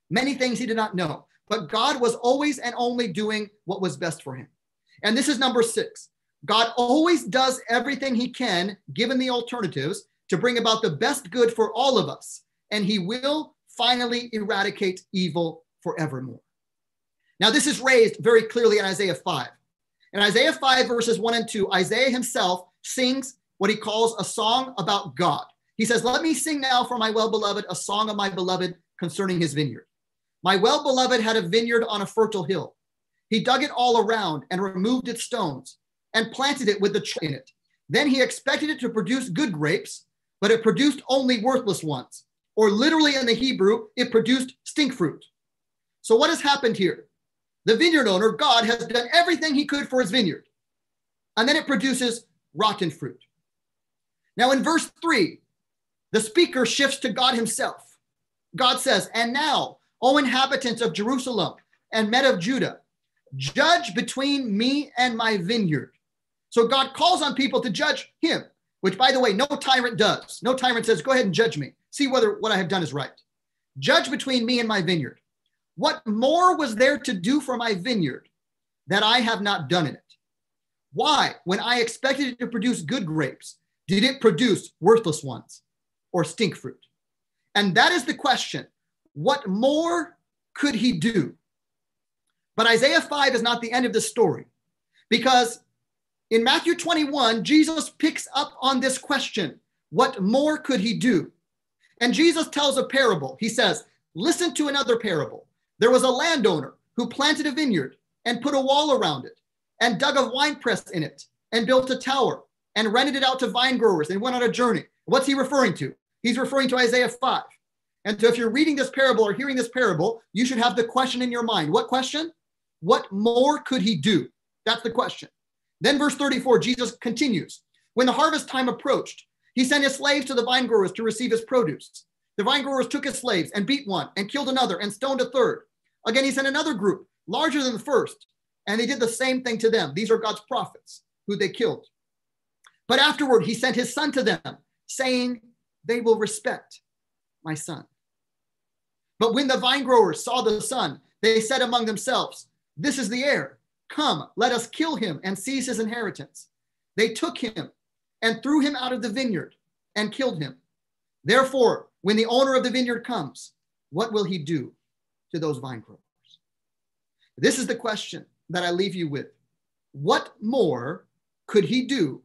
many things he did not know, but God was always and only doing what was best for him. And this is number six God always does everything he can, given the alternatives, to bring about the best good for all of us. And he will finally eradicate evil forevermore. Now, this is raised very clearly in Isaiah 5. In Isaiah 5, verses 1 and 2, Isaiah himself sings what he calls a song about God. He says, Let me sing now for my well beloved a song of my beloved concerning his vineyard. My well beloved had a vineyard on a fertile hill. He dug it all around and removed its stones and planted it with the tree in it. Then he expected it to produce good grapes, but it produced only worthless ones. Or literally in the Hebrew, it produced stink fruit. So what has happened here? The vineyard owner, God, has done everything he could for his vineyard. And then it produces rotten fruit. Now, in verse three, the speaker shifts to God himself. God says, And now, O inhabitants of Jerusalem and men of Judah, judge between me and my vineyard. So God calls on people to judge him, which, by the way, no tyrant does. No tyrant says, Go ahead and judge me. See whether what I have done is right. Judge between me and my vineyard. What more was there to do for my vineyard that I have not done in it? Why, when I expected it to produce good grapes, did it produce worthless ones or stink fruit? And that is the question. What more could he do? But Isaiah 5 is not the end of the story because in Matthew 21, Jesus picks up on this question What more could he do? And Jesus tells a parable. He says, Listen to another parable. There was a landowner who planted a vineyard and put a wall around it and dug a wine press in it and built a tower and rented it out to vine growers and went on a journey. What's he referring to? He's referring to Isaiah 5. And so if you're reading this parable or hearing this parable, you should have the question in your mind. What question? What more could he do? That's the question. Then, verse 34, Jesus continues When the harvest time approached, he sent his slaves to the vine growers to receive his produce. The vine growers took his slaves and beat one and killed another and stoned a third. Again, he sent another group, larger than the first, and they did the same thing to them. These are God's prophets who they killed. But afterward, he sent his son to them, saying, They will respect my son. But when the vine growers saw the son, they said among themselves, This is the heir. Come, let us kill him and seize his inheritance. They took him and threw him out of the vineyard and killed him. Therefore, when the owner of the vineyard comes, what will he do to those vine growers? This is the question that I leave you with. What more could he do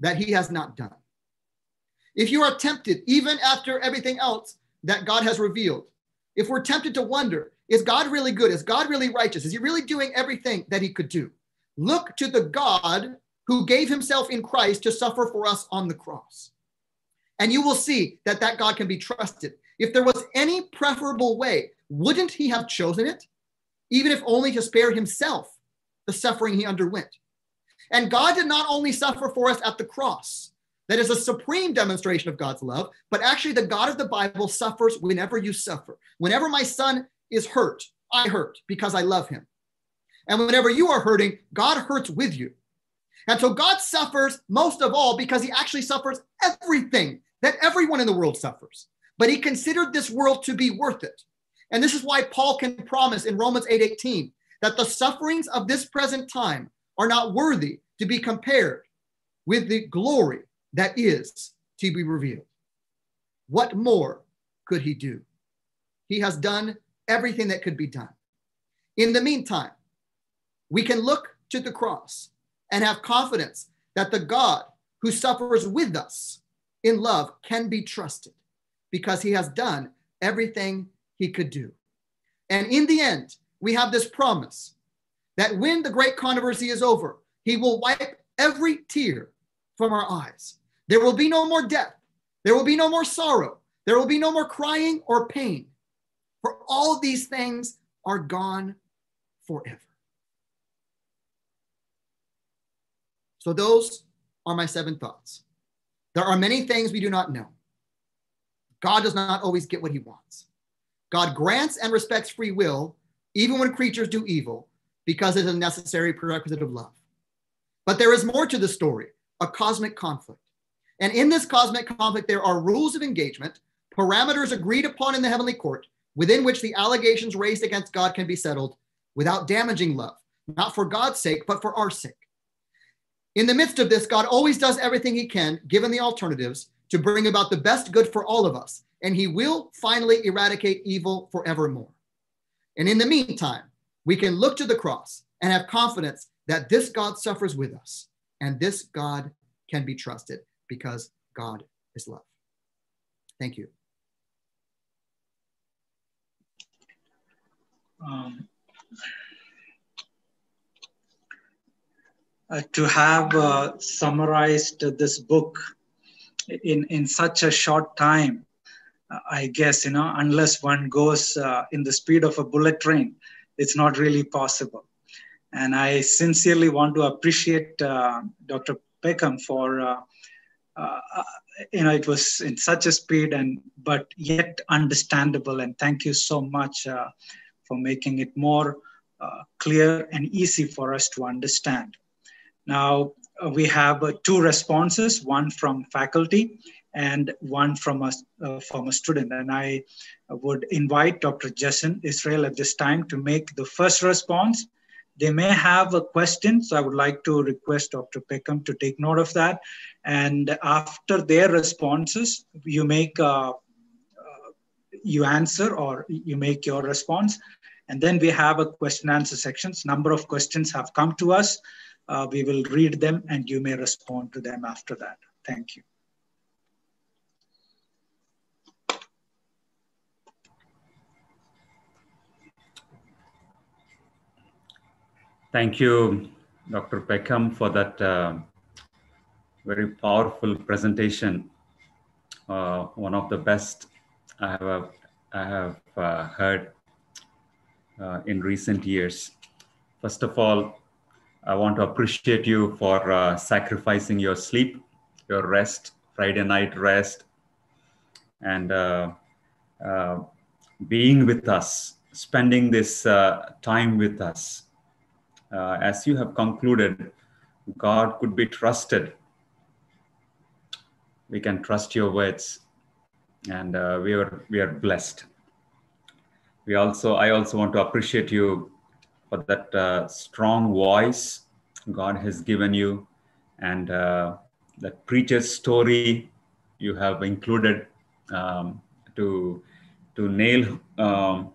that he has not done? If you are tempted, even after everything else that God has revealed, if we're tempted to wonder, is God really good? Is God really righteous? Is he really doing everything that he could do? Look to the God who gave himself in Christ to suffer for us on the cross. And you will see that that God can be trusted. If there was any preferable way, wouldn't he have chosen it? Even if only to spare himself the suffering he underwent. And God did not only suffer for us at the cross, that is a supreme demonstration of God's love, but actually the God of the Bible suffers whenever you suffer. Whenever my son is hurt, I hurt because I love him. And whenever you are hurting, God hurts with you. And so God suffers most of all because he actually suffers everything that everyone in the world suffers. But he considered this world to be worth it. And this is why Paul can promise in Romans 8:18 that the sufferings of this present time are not worthy to be compared with the glory that is to be revealed. What more could he do? He has done everything that could be done. In the meantime, we can look to the cross and have confidence that the God who suffers with us in love can be trusted because he has done everything he could do. And in the end, we have this promise that when the great controversy is over, he will wipe every tear from our eyes. There will be no more death. There will be no more sorrow. There will be no more crying or pain. For all these things are gone forever. So, those are my seven thoughts. There are many things we do not know. God does not always get what he wants. God grants and respects free will, even when creatures do evil, because it is a necessary prerequisite of love. But there is more to the story a cosmic conflict. And in this cosmic conflict, there are rules of engagement, parameters agreed upon in the heavenly court, within which the allegations raised against God can be settled without damaging love, not for God's sake, but for our sake. In the midst of this, God always does everything he can, given the alternatives, to bring about the best good for all of us, and he will finally eradicate evil forevermore. And in the meantime, we can look to the cross and have confidence that this God suffers with us, and this God can be trusted because God is love. Thank you. Um, uh, to have uh, summarized this book in, in such a short time, uh, I guess, you know, unless one goes uh, in the speed of a bullet train, it's not really possible. And I sincerely want to appreciate uh, Dr. Peckham for, uh, you know, it was in such a speed and but yet understandable. And thank you so much for making it more clear and easy for us to understand. Now, uh, we have uh, two responses, one from faculty and one from a, uh, a student. And I would invite Dr. Jason Israel at this time to make the first response. They may have a question, so I would like to request Dr. Peckham to take note of that. And after their responses, you make uh, uh, you answer or you make your response. And then we have a question answer sections. Number of questions have come to us. Uh, we will read them and you may respond to them after that. Thank you. Thank you, Dr. Peckham, for that uh, very powerful presentation. Uh, one of the best I have, I have uh, heard uh, in recent years. First of all, I want to appreciate you for uh, sacrificing your sleep, your rest, Friday night rest, and uh, uh, being with us, spending this uh, time with us. Uh, as you have concluded, God could be trusted. We can trust your words, and uh, we are we are blessed. We also, I also want to appreciate you for that uh, strong voice God has given you, and uh, that preacher's story you have included um, to to nail um,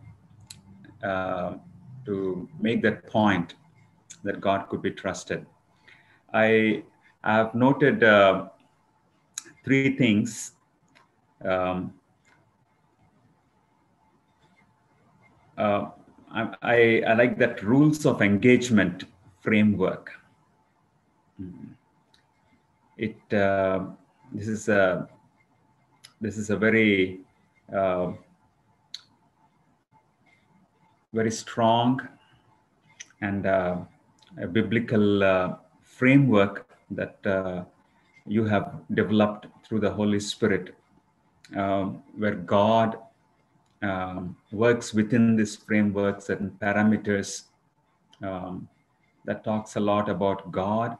uh, to make that point that God could be trusted. I have noted uh, three things. Um, uh, I, I, like that rules of engagement framework. It uh, this is a this is a very uh, very strong and uh, a biblical uh, framework that uh, you have developed through the Holy Spirit, um, where God um, works within this framework, certain parameters um, that talks a lot about God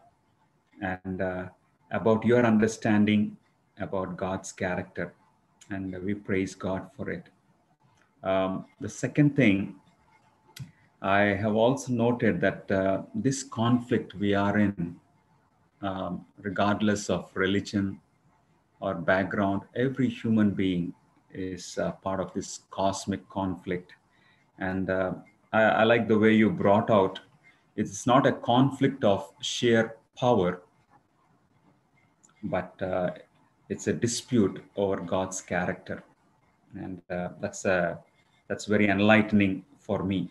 and uh, about your understanding about God's character. And we praise God for it. Um, the second thing, I have also noted that uh, this conflict we are in, um, regardless of religion or background, every human being is uh, part of this cosmic conflict. And uh, I, I, like the way you brought out it's not a conflict of sheer power, but uh, it's a dispute over God's character. And uh, that's, a, that's very enlightening for me.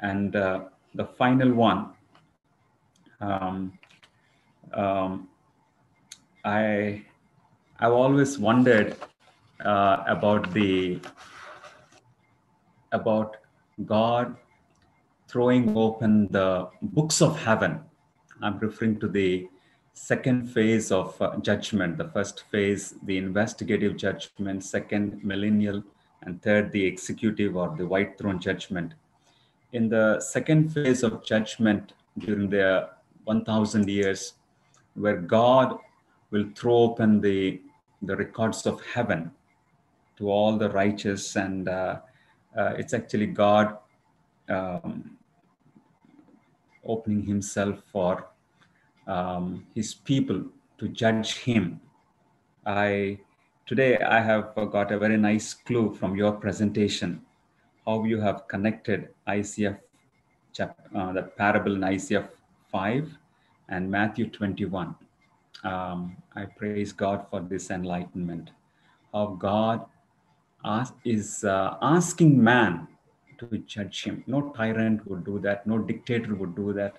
And uh, the final one, um, um, I, I've always wondered uh, about the about God throwing open the books of heaven. I'm referring to the second phase of uh, judgment. The first phase, the investigative judgment, second, millennial, and third, the executive or the white throne judgment. In the second phase of judgment during the 1000 years, where God will throw open the, the records of heaven to all the righteous and uh, uh, it's actually god um, opening himself for um, his people to judge him. I today i have got a very nice clue from your presentation how you have connected Isaiah uh, the parable in Isaiah 5 and matthew 21 um, i praise god for this enlightenment how god is uh, asking man to judge him. No tyrant would do that. No dictator would do that.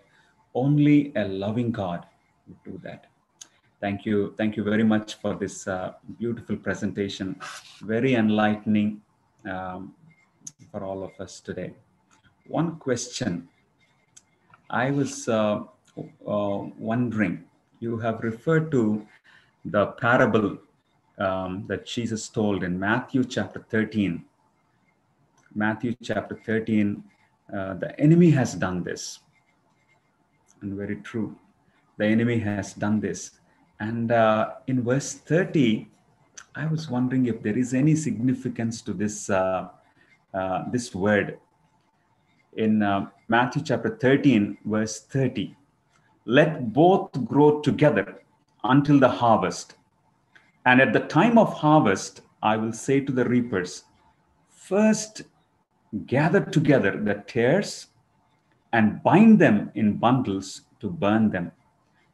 Only a loving God would do that. Thank you. Thank you very much for this uh, beautiful presentation. Very enlightening um, for all of us today. One question I was uh, uh wondering, you have referred to the parable um, that Jesus told in Matthew chapter 13. Matthew chapter 13, uh, the enemy has done this. And very true. The enemy has done this. And uh, in verse 30, I was wondering if there is any significance to this, uh, uh this word. In uh, Matthew chapter 13, verse 30, let both grow together until the harvest. And at the time of harvest, I will say to the reapers, first gather together the tares and bind them in bundles to burn them,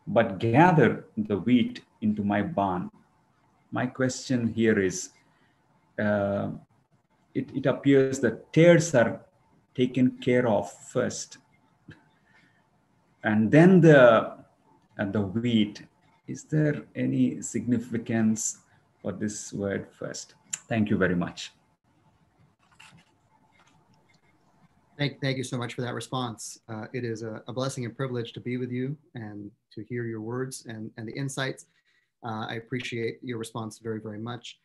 but gather the wheat into my barn. My question here is uh, it, it appears that tares are taken care of first, and then the, uh, the wheat is there any significance for this word first? Thank you very much. Thank, thank you so much for that response. Uh, it is a, a, blessing and privilege to be with you and to hear your words and, and the insights. Uh, I appreciate your response very, very much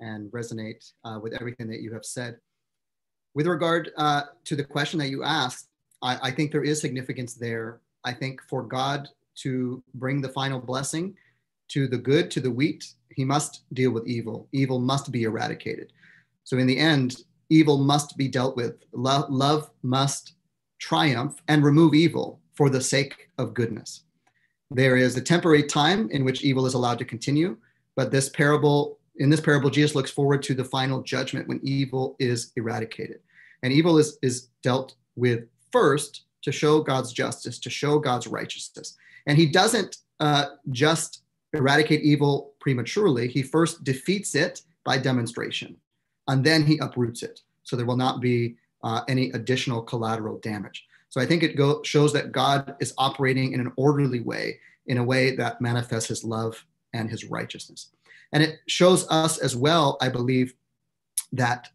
and resonate uh, with everything that you have said. With regard uh, to the question that you asked, I, I think there is significance there. I think for God to bring the final blessing to the good, to the wheat, he must deal with evil. Evil must be eradicated. So in the end, evil must be dealt with. Love, love must triumph and remove evil for the sake of goodness. There is a temporary time in which evil is allowed to continue, but this parable, in this parable, Jesus looks forward to the final judgment when evil is eradicated. And evil is, is dealt with first to show God's justice, to show God's righteousness. And he doesn't uh, just eradicate evil prematurely, he first defeats it by demonstration and then he uproots it. So there will not be uh, any additional collateral damage. So I think it go, shows that God is operating in an orderly way, in a way that manifests his love and his righteousness. And it shows us as well, I believe, that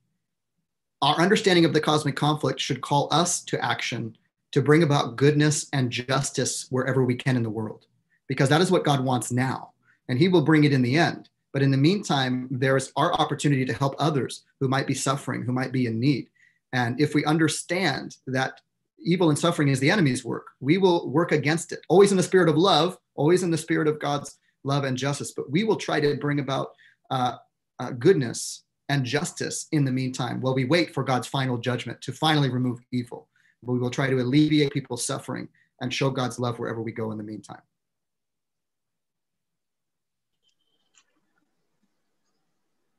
our understanding of the cosmic conflict should call us to action to bring about goodness and justice wherever we can in the world, because that is what God wants now. And he will bring it in the end. But in the meantime, there's our opportunity to help others who might be suffering, who might be in need. And if we understand that evil and suffering is the enemy's work, we will work against it, always in the spirit of love, always in the spirit of God's love and justice. But we will try to bring about uh, uh, goodness and justice in the meantime while we wait for God's final judgment to finally remove evil. We will try to alleviate people's suffering and show God's love wherever we go in the meantime.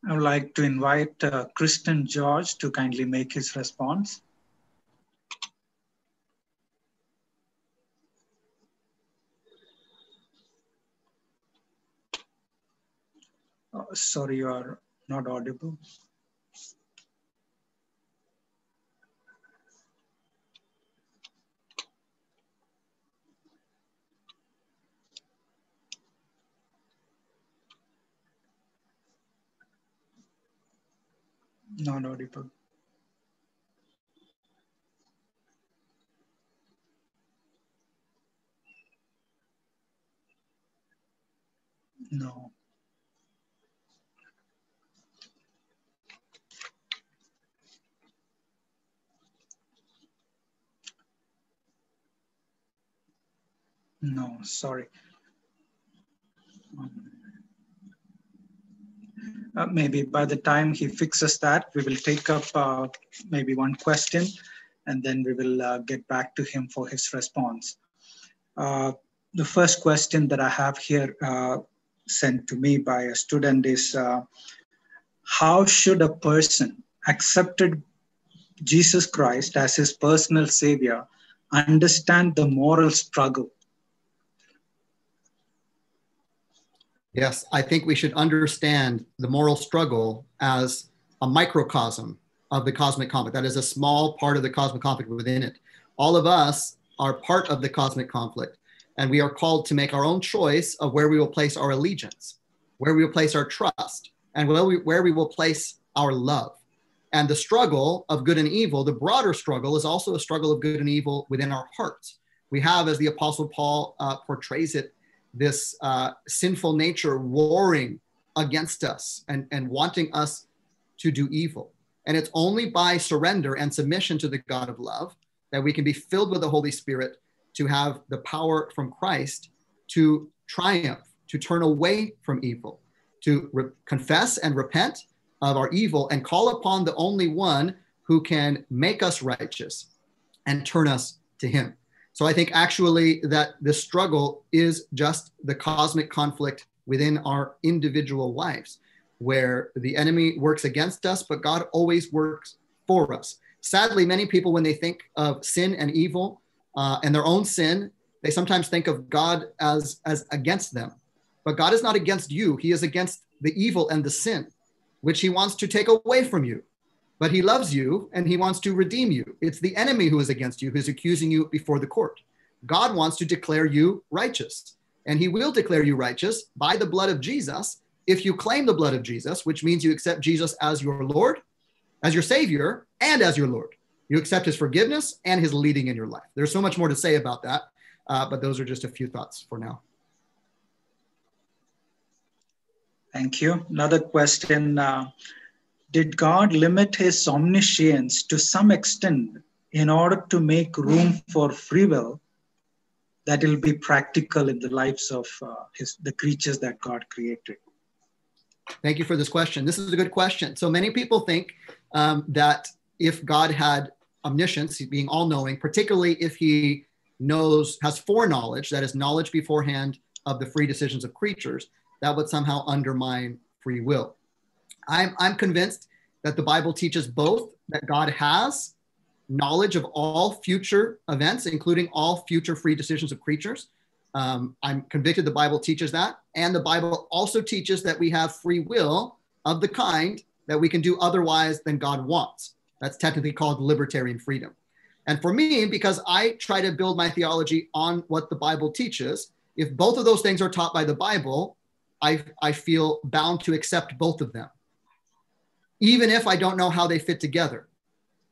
I would like to invite uh, Kristen George to kindly make his response. Oh, sorry, you are not audible. Not audible. No. No, sorry. Um, uh, maybe by the time he fixes that, we will take up uh, maybe one question and then we will uh, get back to him for his response. Uh, the first question that I have here uh, sent to me by a student is uh, How should a person accepted Jesus Christ as his personal savior understand the moral struggle Yes, I think we should understand the moral struggle as a microcosm of the cosmic conflict. That is a small part of the cosmic conflict within it. All of us are part of the cosmic conflict, and we are called to make our own choice of where we will place our allegiance, where we will place our trust, and where we, where we will place our love. And the struggle of good and evil, the broader struggle, is also a struggle of good and evil within our hearts. We have, as the Apostle Paul uh, portrays it, this uh, sinful nature warring against us and, and wanting us to do evil. And it's only by surrender and submission to the God of love that we can be filled with the Holy Spirit to have the power from Christ to triumph, to turn away from evil, to re- confess and repent of our evil and call upon the only one who can make us righteous and turn us to Him. So I think actually that the struggle is just the cosmic conflict within our individual lives, where the enemy works against us, but God always works for us. Sadly, many people, when they think of sin and evil uh, and their own sin, they sometimes think of God as, as against them. But God is not against you, He is against the evil and the sin, which He wants to take away from you but he loves you and he wants to redeem you. It's the enemy who is against you, who's accusing you before the court. God wants to declare you righteous, and he will declare you righteous by the blood of Jesus if you claim the blood of Jesus, which means you accept Jesus as your Lord, as your Savior, and as your Lord. You accept his forgiveness and his leading in your life. There's so much more to say about that, uh, but those are just a few thoughts for now. Thank you. Another question uh, Did God limit his omniscience to some extent in order to make room for free will that will be practical in the lives of uh, his, the creatures that God created? Thank you for this question. This is a good question. So many people think um, that if God had omniscience, being all knowing, particularly if he knows, has foreknowledge, that is knowledge beforehand of the free decisions of creatures, that would somehow undermine free will. I'm, I'm convinced that the Bible teaches both that God has knowledge of all future events, including all future free decisions of creatures. Um, I'm convicted the Bible teaches that. And the Bible also teaches that we have free will of the kind that we can do otherwise than God wants. That's technically called libertarian freedom. And for me, because I try to build my theology on what the Bible teaches, if both of those things are taught by the Bible, I, I feel bound to accept both of them, even if I don't know how they fit together.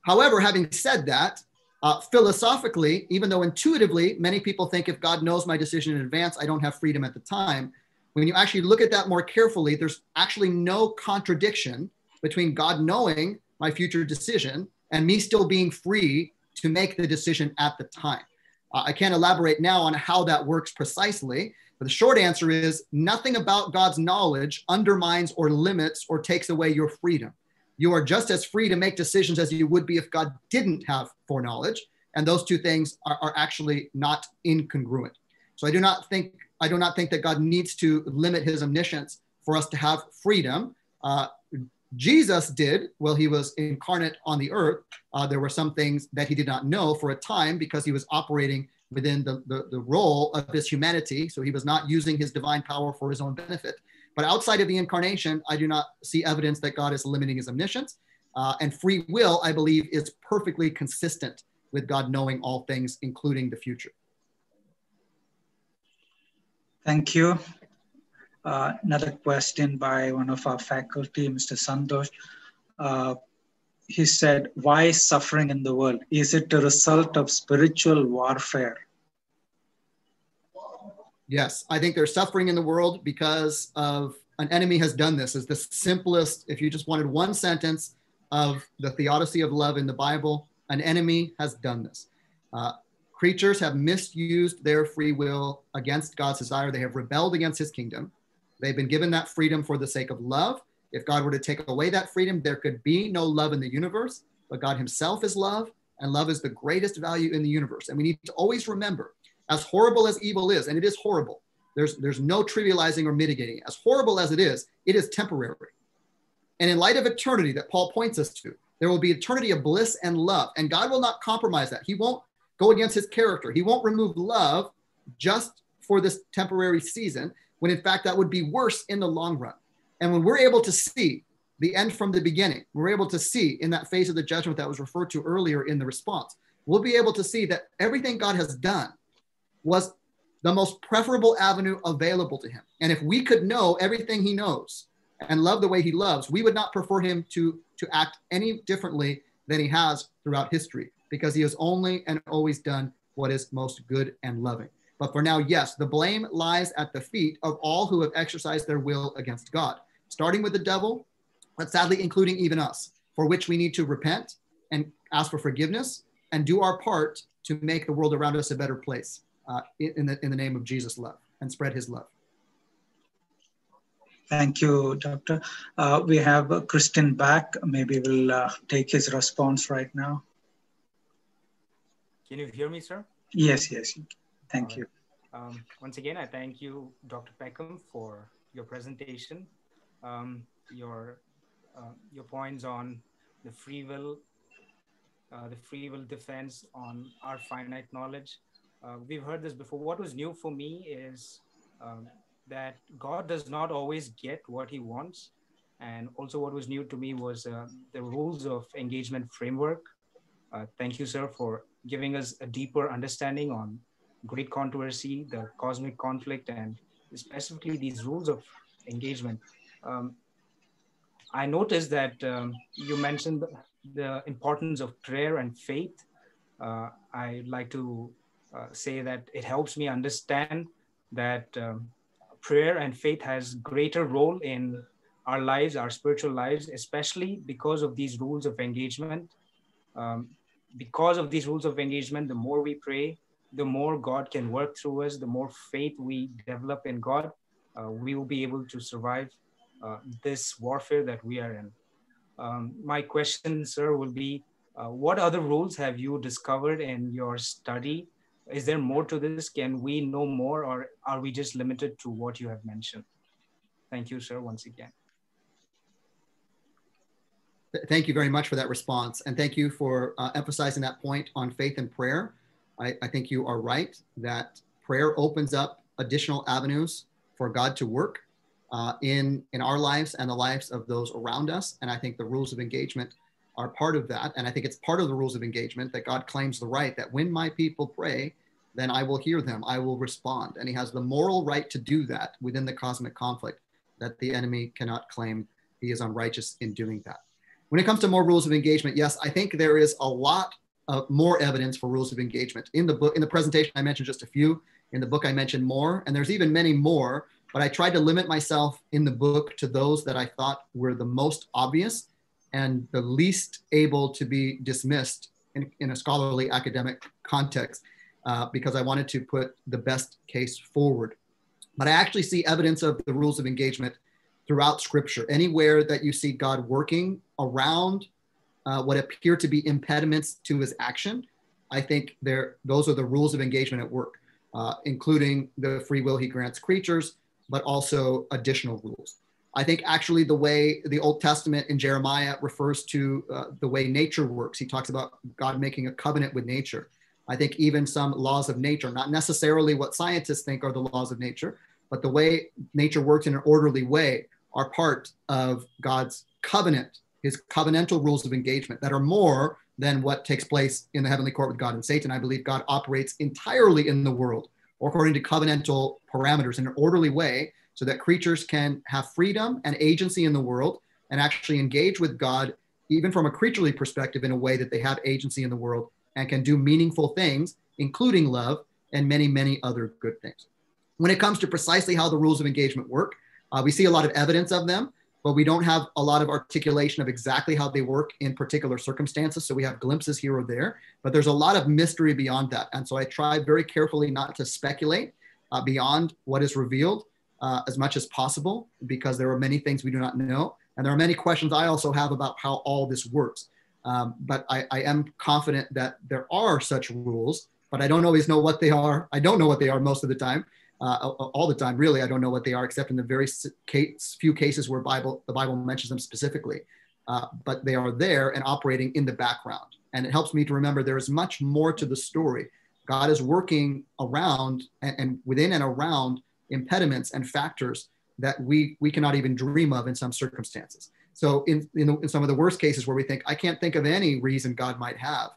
However, having said that, uh, philosophically, even though intuitively many people think if God knows my decision in advance, I don't have freedom at the time, when you actually look at that more carefully, there's actually no contradiction between God knowing my future decision and me still being free to make the decision at the time. Uh, I can't elaborate now on how that works precisely, but the short answer is nothing about God's knowledge undermines or limits or takes away your freedom. You are just as free to make decisions as you would be if God didn't have foreknowledge. And those two things are, are actually not incongruent. So I do not think I do not think that God needs to limit his omniscience for us to have freedom. Uh, Jesus did while he was incarnate on the earth. Uh, there were some things that he did not know for a time because he was operating within the, the, the, role of his humanity. So he was not using his divine power for his own benefit. But outside of the incarnation, I do not see evidence that God is limiting his omniscience. Uh, and free will, I believe, is perfectly consistent with God knowing all things, including the future. Thank you. Uh, another question by one of our faculty, Mr. Santosh. Uh, he said, Why suffering in the world? Is it a result of spiritual warfare? Yes, I think there's suffering in the world because of an enemy has done this. Is the simplest, if you just wanted one sentence of the theodicy of love in the Bible, an enemy has done this. Uh, creatures have misused their free will against God's desire. They have rebelled against his kingdom. They've been given that freedom for the sake of love. If God were to take away that freedom, there could be no love in the universe, but God himself is love, and love is the greatest value in the universe. And we need to always remember, as horrible as evil is, and it is horrible, there's, there's no trivializing or mitigating it. As horrible as it is, it is temporary. And in light of eternity that Paul points us to, there will be eternity of bliss and love. And God will not compromise that. He won't go against his character. He won't remove love just for this temporary season, when in fact that would be worse in the long run. And when we're able to see the end from the beginning, we're able to see in that phase of the judgment that was referred to earlier in the response, we'll be able to see that everything God has done was the most preferable avenue available to him. And if we could know everything he knows and love the way he loves, we would not prefer him to, to act any differently than he has throughout history because he has only and always done what is most good and loving. But for now, yes, the blame lies at the feet of all who have exercised their will against God starting with the devil, but sadly, including even us, for which we need to repent and ask for forgiveness and do our part to make the world around us a better place uh, in, the, in the name of Jesus' love and spread his love. Thank you, Doctor. Uh, we have uh, Christian back. Maybe we'll uh, take his response right now. Can you hear me, sir? Yes, yes. Thank you. Um, once again, I thank you, Dr. Peckham, for your presentation um, your uh, your points on the free will, uh, the free will defense on our finite knowledge. Uh, we've heard this before. What was new for me is um, that God does not always get what He wants, and also what was new to me was uh, the rules of engagement framework. Uh, thank you, sir, for giving us a deeper understanding on great controversy, the cosmic conflict, and specifically these rules of engagement um, I noticed that um, you mentioned the importance of prayer and faith, uh, I'd like to say that it helps me understand that um, prayer and faith has greater role in our lives, our spiritual lives, especially because of these rules of engagement. Um, because of these rules of engagement, the more we pray, the more God can work through us, the more faith we develop in God, uh, we will be able to survive uh, this warfare that we are in. Um, my question, sir, will be uh, what other rules have you discovered in your study? Is there more to this? Can we know more, or are we just limited to what you have mentioned? Thank you, sir, once again. Thank you very much for that response. And thank you for uh, emphasizing that point on faith and prayer. I, I think you are right that prayer opens up additional avenues for God to work uh, in, in our lives and the lives of those around us. And I think the rules of engagement are part of that. And I think it's part of the rules of engagement that God claims the right that when my people pray, then I will hear them, I will respond. And he has the moral right to do that within the cosmic conflict that the enemy cannot claim he is unrighteous in doing that. When it comes to more rules of engagement, yes, I think there is a lot of more evidence for rules of engagement. In the book, in the presentation, I mentioned just a few. In the book, I mentioned more, and there's even many more, but I tried to limit myself in the book to those that I thought were the most obvious and the least able to be dismissed in, in a scholarly academic context uh, because I wanted to put the best case forward. But I actually see evidence of the rules of engagement throughout scripture. Anywhere that you see God working around uh, what appear to be impediments to his action, I think there those are the rules of engagement at work, uh, including the free will he grants creatures, but also additional rules. I think actually the way the Old Testament in Jeremiah refers to uh, the way nature works, he talks about God making a covenant with nature. I think even some laws of nature, not necessarily what scientists think are the laws of nature, but the way nature works in an orderly way are part of God's covenant, his covenantal rules of engagement that are more than what takes place in the heavenly court with God and Satan. I believe God operates entirely in the world according to covenantal parameters in an orderly way so that creatures can have freedom and agency in the world and actually engage with God, even from a creaturely perspective, in a way that they have agency in the world and can do meaningful things, including love and many, many other good things. When it comes to precisely how the rules of engagement work, uh, we see a lot of evidence of them, but we don't have a lot of articulation of exactly how they work in particular circumstances. So we have glimpses here or there, but there's a lot of mystery beyond that. And so I try very carefully not to speculate uh, beyond what is revealed uh, as much as possible because there are many things we do not know. And there are many questions I also have about how all this works. Um, but I, I am confident that there are such rules, but I don't always know what they are. I don't know what they are most of the time. Uh, all the time, really, I don't know what they are, except in the very case, few cases where Bible the Bible mentions them specifically. Uh, but they are there and operating in the background, and it helps me to remember there is much more to the story. God is working around and, and within and around impediments and factors that we we cannot even dream of in some circumstances. So in, in, in, some of the worst cases where we think, I can't think of any reason God might have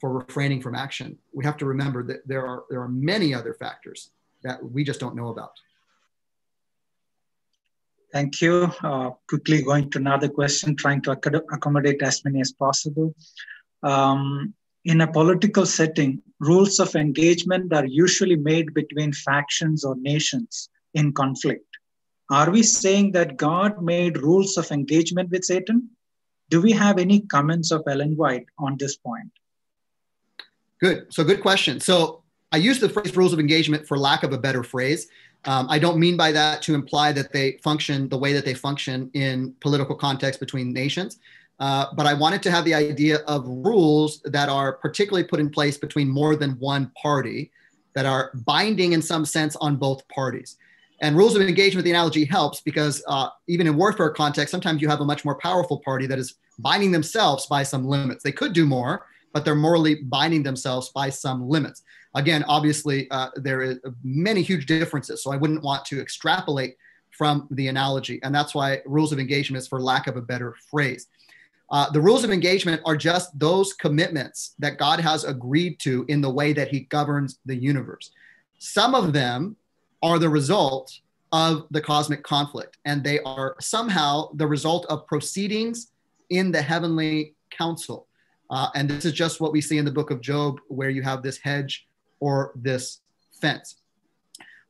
for refraining from action, we have to remember that there are, there are many other factors that we just don't know about. Thank you. Uh, quickly going to another question, trying to accommodate as many as possible. Um, in a political setting, rules of engagement are usually made between factions or nations in conflict. Are we saying that God made rules of engagement with Satan? Do we have any comments of Ellen White on this point? Good. So, good question. So, I use the phrase rules of engagement for lack of a better phrase. Um, I don't mean by that to imply that they function the way that they function in political context between nations. Uh, but I wanted to have the idea of rules that are particularly put in place between more than one party that are binding in some sense on both parties. And rules of engagement, the analogy helps because uh, even in warfare context, sometimes you have a much more powerful party that is binding themselves by some limits. They could do more, but they're morally binding themselves by some limits. Again, obviously, uh, there is many huge differences. So I wouldn't want to extrapolate from the analogy. And that's why rules of engagement is for lack of a better phrase. Uh, the rules of engagement are just those commitments that God has agreed to in the way that he governs the universe. Some of them are the result of the cosmic conflict, and they are somehow the result of proceedings in the heavenly council. Uh, and this is just what we see in the book of Job, where you have this hedge or this fence.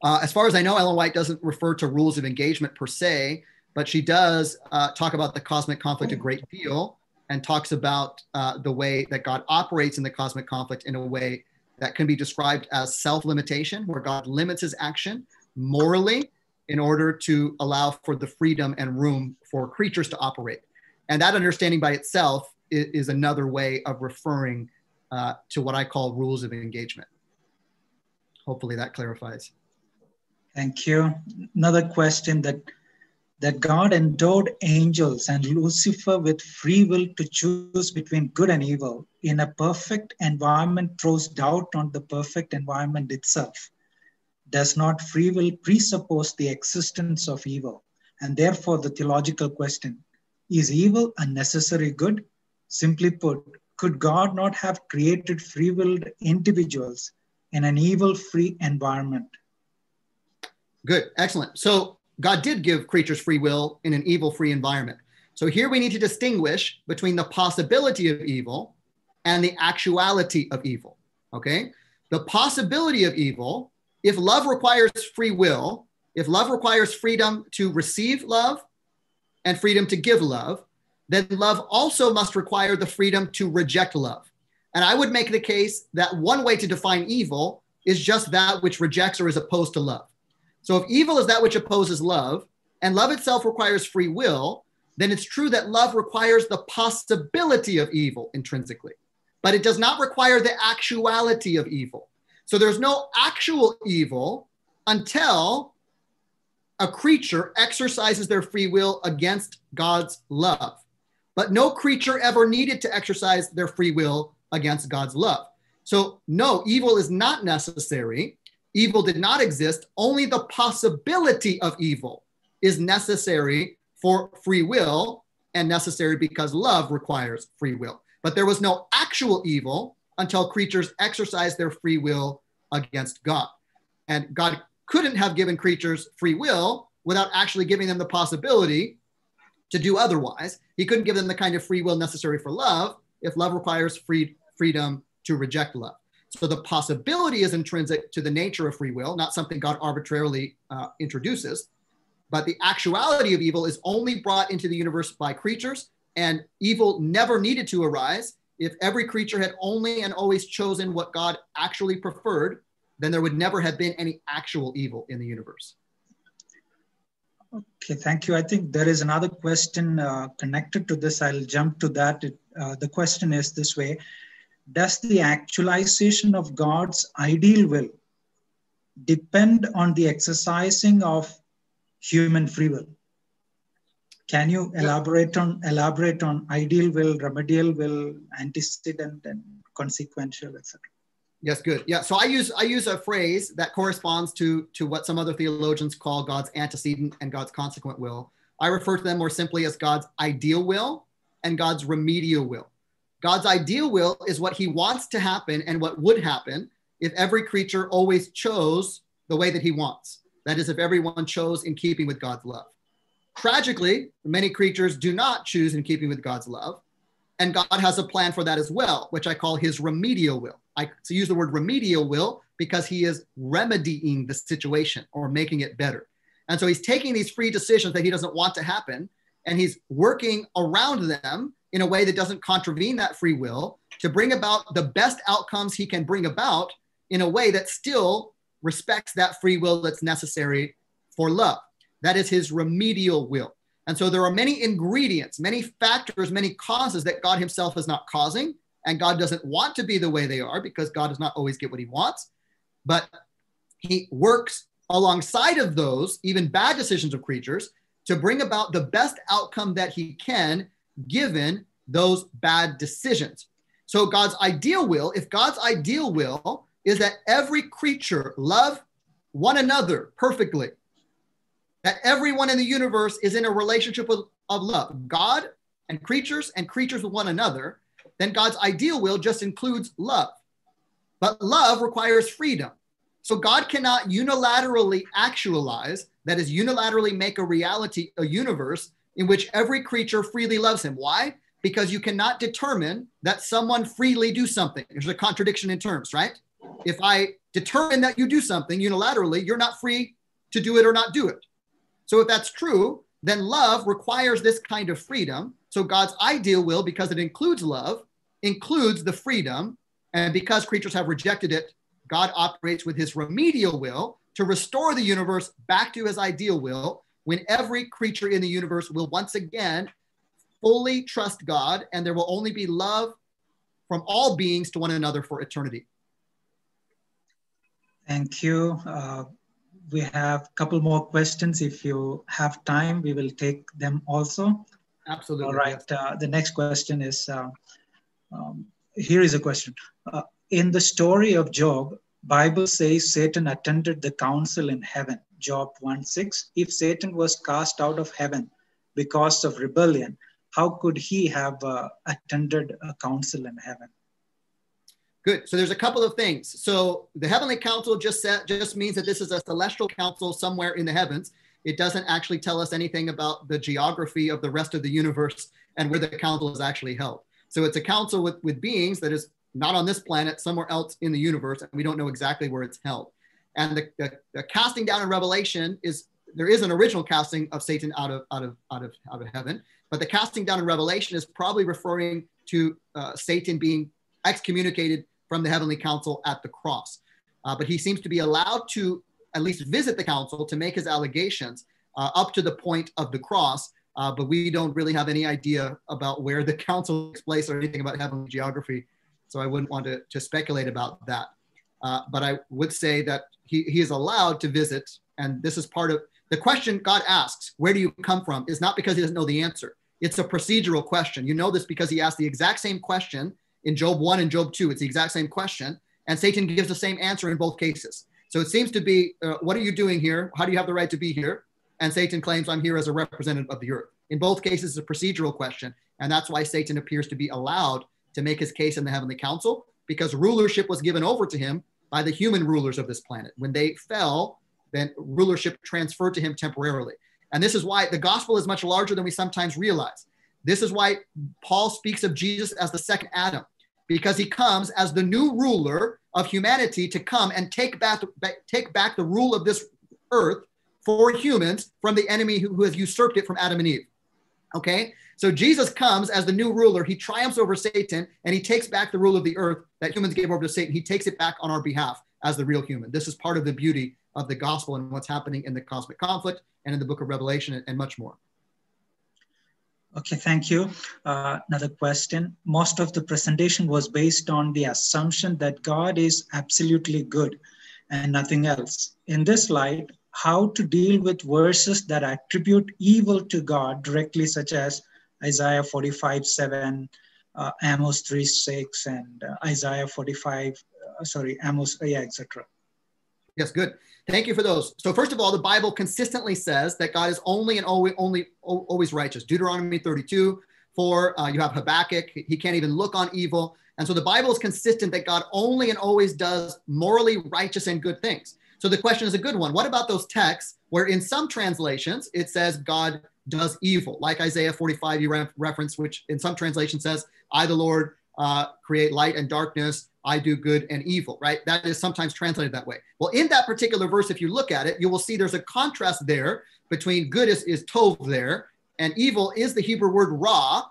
Uh, as far as I know, Ellen White doesn't refer to rules of engagement per se, but she does uh, talk about the cosmic conflict a great deal and talks about uh, the way that God operates in the cosmic conflict in a way that can be described as self limitation, where God limits his action morally in order to allow for the freedom and room for creatures to operate. And that understanding by itself is, is another way of referring uh, to what I call rules of engagement. Hopefully that clarifies. Thank you. Another question that that God endowed angels and Lucifer with free will to choose between good and evil in a perfect environment throws doubt on the perfect environment itself. Does not free will presuppose the existence of evil? And therefore, the theological question is evil a necessary good? Simply put, could God not have created free willed individuals in an evil free environment? Good, excellent. So, God did give creatures free will in an evil free environment. So, here we need to distinguish between the possibility of evil and the actuality of evil. Okay? The possibility of evil, if love requires free will, if love requires freedom to receive love and freedom to give love, then love also must require the freedom to reject love. And I would make the case that one way to define evil is just that which rejects or is opposed to love. So if evil is that which opposes love, and love itself requires free will, then it's true that love requires the possibility of evil intrinsically, but it does not require the actuality of evil. So there's no actual evil until a creature exercises their free will against God's love. But no creature ever needed to exercise their free will against God's love. So, no, evil is not necessary. Evil did not exist. Only the possibility of evil is necessary for free will and necessary because love requires free will. But there was no actual evil until creatures exercised their free will against God. And God couldn't have given creatures free will without actually giving them the possibility to do otherwise. He couldn't give them the kind of free will necessary for love if love requires free, freedom to reject love. So the possibility is intrinsic to the nature of free will, not something God arbitrarily uh, introduces. But the actuality of evil is only brought into the universe by creatures, and evil never needed to arise. If every creature had only and always chosen what God actually preferred, then there would never have been any actual evil in the universe. Okay, thank you. I think there is another question uh, connected to this. I'll jump to that. It, uh, the question is this way Does the actualization of God's ideal will depend on the exercising of human free will? Can you elaborate on elaborate on ideal will, remedial will, antecedent, and consequential, etc.? Yes, good. Yeah, so I use I use a phrase that corresponds to to what some other theologians call God's antecedent and God's consequent will. I refer to them more simply as God's ideal will and God's remedial will. God's ideal will is what he wants to happen and what would happen if every creature always chose the way that he wants. That is, if everyone chose in keeping with God's love. Tragically, many creatures do not choose in keeping with God's love. And God has a plan for that as well, which I call his remedial will. I use the word remedial will because he is remedying the situation or making it better. And so he's taking these free decisions that he doesn't want to happen and he's working around them in a way that doesn't contravene that free will to bring about the best outcomes he can bring about in a way that still respects that free will that's necessary for love. That is his remedial will. And so there are many ingredients, many factors, many causes that God himself is not causing. And God doesn't want to be the way they are because God does not always get what he wants. But he works alongside of those, even bad decisions of creatures, to bring about the best outcome that he can given those bad decisions. So, God's ideal will, if God's ideal will is that every creature love one another perfectly, that everyone in the universe is in a relationship of, of love, God and creatures and creatures with one another, then God's ideal will just includes love. But love requires freedom. So God cannot unilaterally actualize, that is, unilaterally make a reality, a universe in which every creature freely loves him. Why? because you cannot determine that someone freely do something. There's a contradiction in terms, right? If I determine that you do something unilaterally, you're not free to do it or not do it. So if that's true, then love requires this kind of freedom. So God's ideal will, because it includes love, includes the freedom. And because creatures have rejected it, God operates with his remedial will to restore the universe back to his ideal will when every creature in the universe will once again fully trust God and there will only be love from all beings to one another for eternity. Thank you. Uh, we have a couple more questions. If you have time, we will take them also. Absolutely. All right. Yes. Uh, the next question is uh, um, here is a question. Uh, in the story of Job, Bible says Satan attended the council in heaven. Job 1 6. If Satan was cast out of heaven because of rebellion, how could he have uh, attended a council in heaven? Good. So there's a couple of things. So the heavenly council just set, just means that this is a celestial council somewhere in the heavens. It doesn't actually tell us anything about the geography of the rest of the universe and where the council is actually held. So it's a council with, with beings that is not on this planet, somewhere else in the universe, and we don't know exactly where it's held. And the, the, the casting down in Revelation is there is an original casting of Satan out of out of out of out of heaven, but the casting down in Revelation is probably referring to uh, Satan being excommunicated from the heavenly council at the cross. Uh, but he seems to be allowed to at least visit the council to make his allegations uh, up to the point of the cross. Uh, but we don't really have any idea about where the council takes place or anything about heavenly geography. So I wouldn't want to, to speculate about that. Uh, but I would say that he, he is allowed to visit. And this is part of the question God asks, where do you come from, is not because he doesn't know the answer. It's a procedural question. You know this because he asked the exact same question in Job 1 and Job 2. It's the exact same question. And Satan gives the same answer in both cases. So it seems to be, uh, what are you doing here? How do you have the right to be here? And Satan claims, I'm here as a representative of the earth. In both cases, it's a procedural question. And that's why Satan appears to be allowed to make his case in the heavenly council because rulership was given over to him by the human rulers of this planet. When they fell, then rulership transferred to him temporarily. And this is why the gospel is much larger than we sometimes realize. This is why Paul speaks of Jesus as the second Adam because he comes as the new ruler of humanity to come and take back, take back the rule of this earth for humans from the enemy who, who has usurped it from Adam and Eve. Okay? So Jesus comes as the new ruler. He triumphs over Satan and he takes back the rule of the earth that humans gave over to Satan. He takes it back on our behalf as the real human. This is part of the beauty of the gospel and what's happening in the cosmic conflict and in the book of Revelation and, much more. Okay, thank you. Uh, another question. Most of the presentation was based on the assumption that God is absolutely good and nothing else. In this light, how to deal with verses that attribute evil to God directly, such as Isaiah 45 7, uh, Amos 3 6, and uh, Isaiah 45, uh, sorry, Amos, yeah, etc. Yes, good. Thank you for those. So first of all, the Bible consistently says that God is only and only always righteous. Deuteronomy 32, 4, uh, you have Habakkuk, he can't even look on evil. And so the Bible is consistent that God only and always does morally righteous and good things. So the question is a good one. What about those texts where in some translations it says God does evil, like Isaiah 45 you re- reference, which in some translation says, I, the Lord, uh, create light and darkness. I do good and evil, right? That is sometimes translated that way. Well, in that particular verse, if you look at it, you will see there's a contrast there between good is, is tov there, and evil is the Hebrew word ra.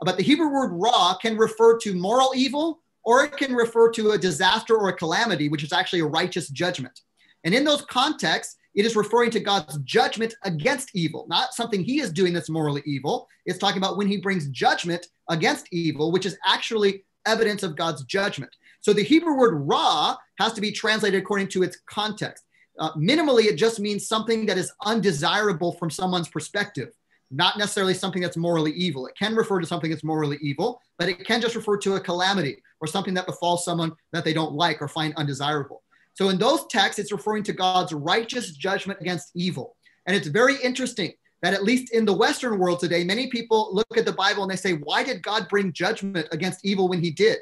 But the Hebrew word ra can refer to moral evil, or it can refer to a disaster or a calamity, which is actually a righteous judgment. And in those contexts, it is referring to God's judgment against evil, not something he is doing that's morally evil. It's talking about when he brings judgment against evil, which is actually evidence of God's judgment. So the Hebrew word ra has to be translated according to its context. Uh, minimally, it just means something that is undesirable from someone's perspective, not necessarily something that's morally evil. It can refer to something that's morally evil, but it can just refer to a calamity or something that befalls someone that they don't like or find undesirable. So in those texts, it's referring to God's righteous judgment against evil. And it's very interesting that at least in the Western world today, many people look at the Bible and they say, why did God bring judgment against evil when he did?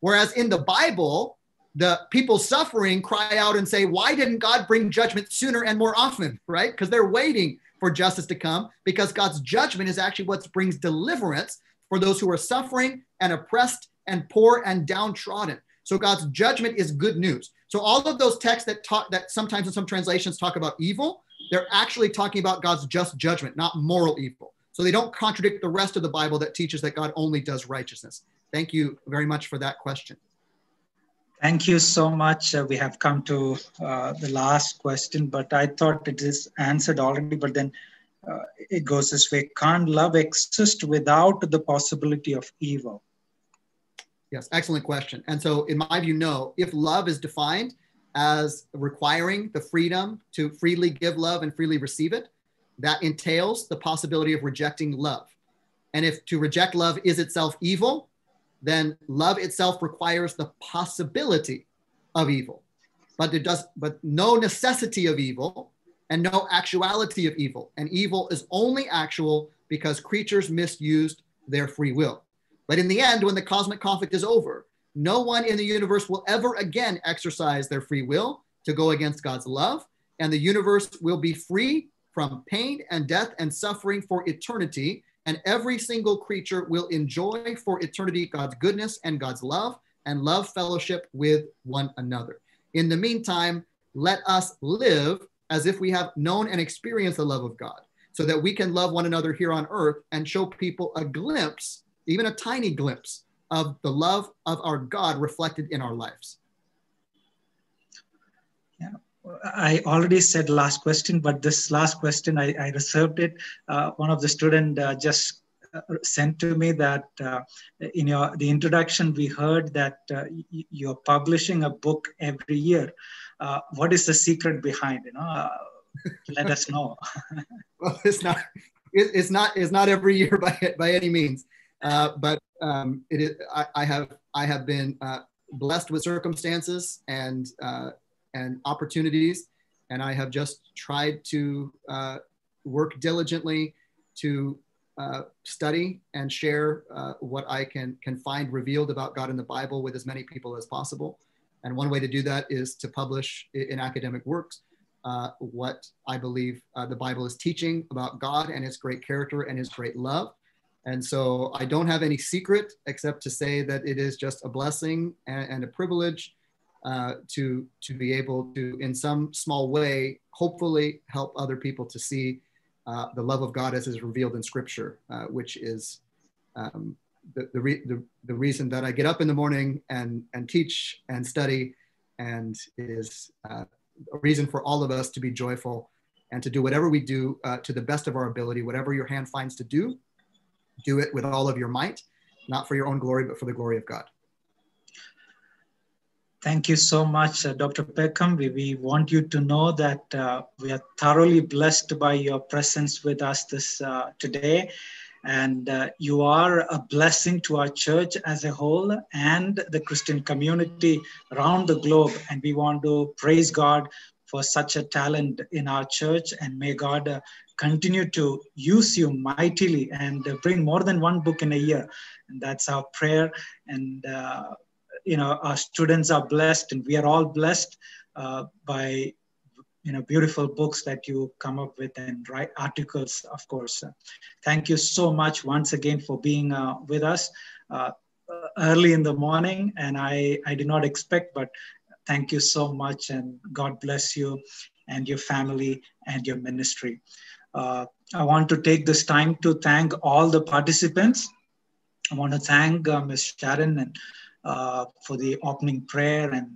Whereas in the Bible, the people suffering cry out and say, why didn't God bring judgment sooner and more often, right? Because they're waiting for justice to come because God's judgment is actually what brings deliverance for those who are suffering and oppressed and poor and downtrodden. So God's judgment is good news. So all of those texts that talk that sometimes in some translations talk about evil, they're actually talking about God's just judgment, not moral evil. So they don't contradict the rest of the Bible that teaches that God only does righteousness. Thank you very much for that question. Thank you so much. Uh, we have come to uh, the last question, but I thought it is answered already. But then uh, it goes this way Can't love exist without the possibility of evil? Yes, excellent question. And so, in my view, no. If love is defined as requiring the freedom to freely give love and freely receive it, that entails the possibility of rejecting love. And if to reject love is itself evil, then love itself requires the possibility of evil. But it does, but no necessity of evil and no actuality of evil. And evil is only actual because creatures misused their free will. But in the end, when the cosmic conflict is over, no one in the universe will ever again exercise their free will to go against God's love, and the universe will be free from pain and death and suffering for eternity. And every single creature will enjoy for eternity God's goodness and God's love and love fellowship with one another. In the meantime, let us live as if we have known and experienced the love of God so that we can love one another here on earth and show people a glimpse even a tiny glimpse of the love of our God reflected in our lives. Yeah. I already said last question, but this last question I, I reserved it. Uh, one of the student uh, just uh, sent to me that uh, in your the introduction we heard that uh, you're publishing a book every year. Uh, what is the secret behind? You know, let us know. well, it's not. It, it's not. It's not every year by by any means. Uh, but um, it is, I, I, have I have been uh, blessed with circumstances and uh, and opportunities, and I have just tried to uh, work diligently to uh, study and share what I can can find revealed about God in the Bible with as many people as possible. And one way to do that is to publish in academic works what I believe the Bible is teaching about God and His great character and His great love. And so I don't have any secret except to say that it is just a blessing and, and a privilege uh, to, to be able to, in some small way, hopefully help other people to see uh, the love of God as is revealed in Scripture, uh, which is um, the, the, re- the, the, reason that I get up in the morning and, and teach and study, and is uh, a reason for all of us to be joyful and to do whatever we do uh, to the best of our ability, whatever your hand finds to do do it with all of your might, not for your own glory, but for the glory of God. Thank you so much, uh, Dr. Peckham. We, we want you to know that uh, we are thoroughly blessed by your presence with us this uh, today. And uh, you are a blessing to our church as a whole and the Christian community around the globe. And we want to praise God for such a talent in our church. And may God uh, continue to use you mightily and uh, bring more than one book in a year. And that's our prayer. And, uh, you know, our students are blessed and we are all blessed uh, by, you know, beautiful books that you come up with and write articles, of course. thank you so much once again for being uh, with us uh, early in the morning. And I, I did not expect, but Thank you so much, and God bless you and your family and your ministry. Uh, I want to take this time to thank all the participants. I want to thank uh, Ms. Sharon and, uh, for the opening prayer and,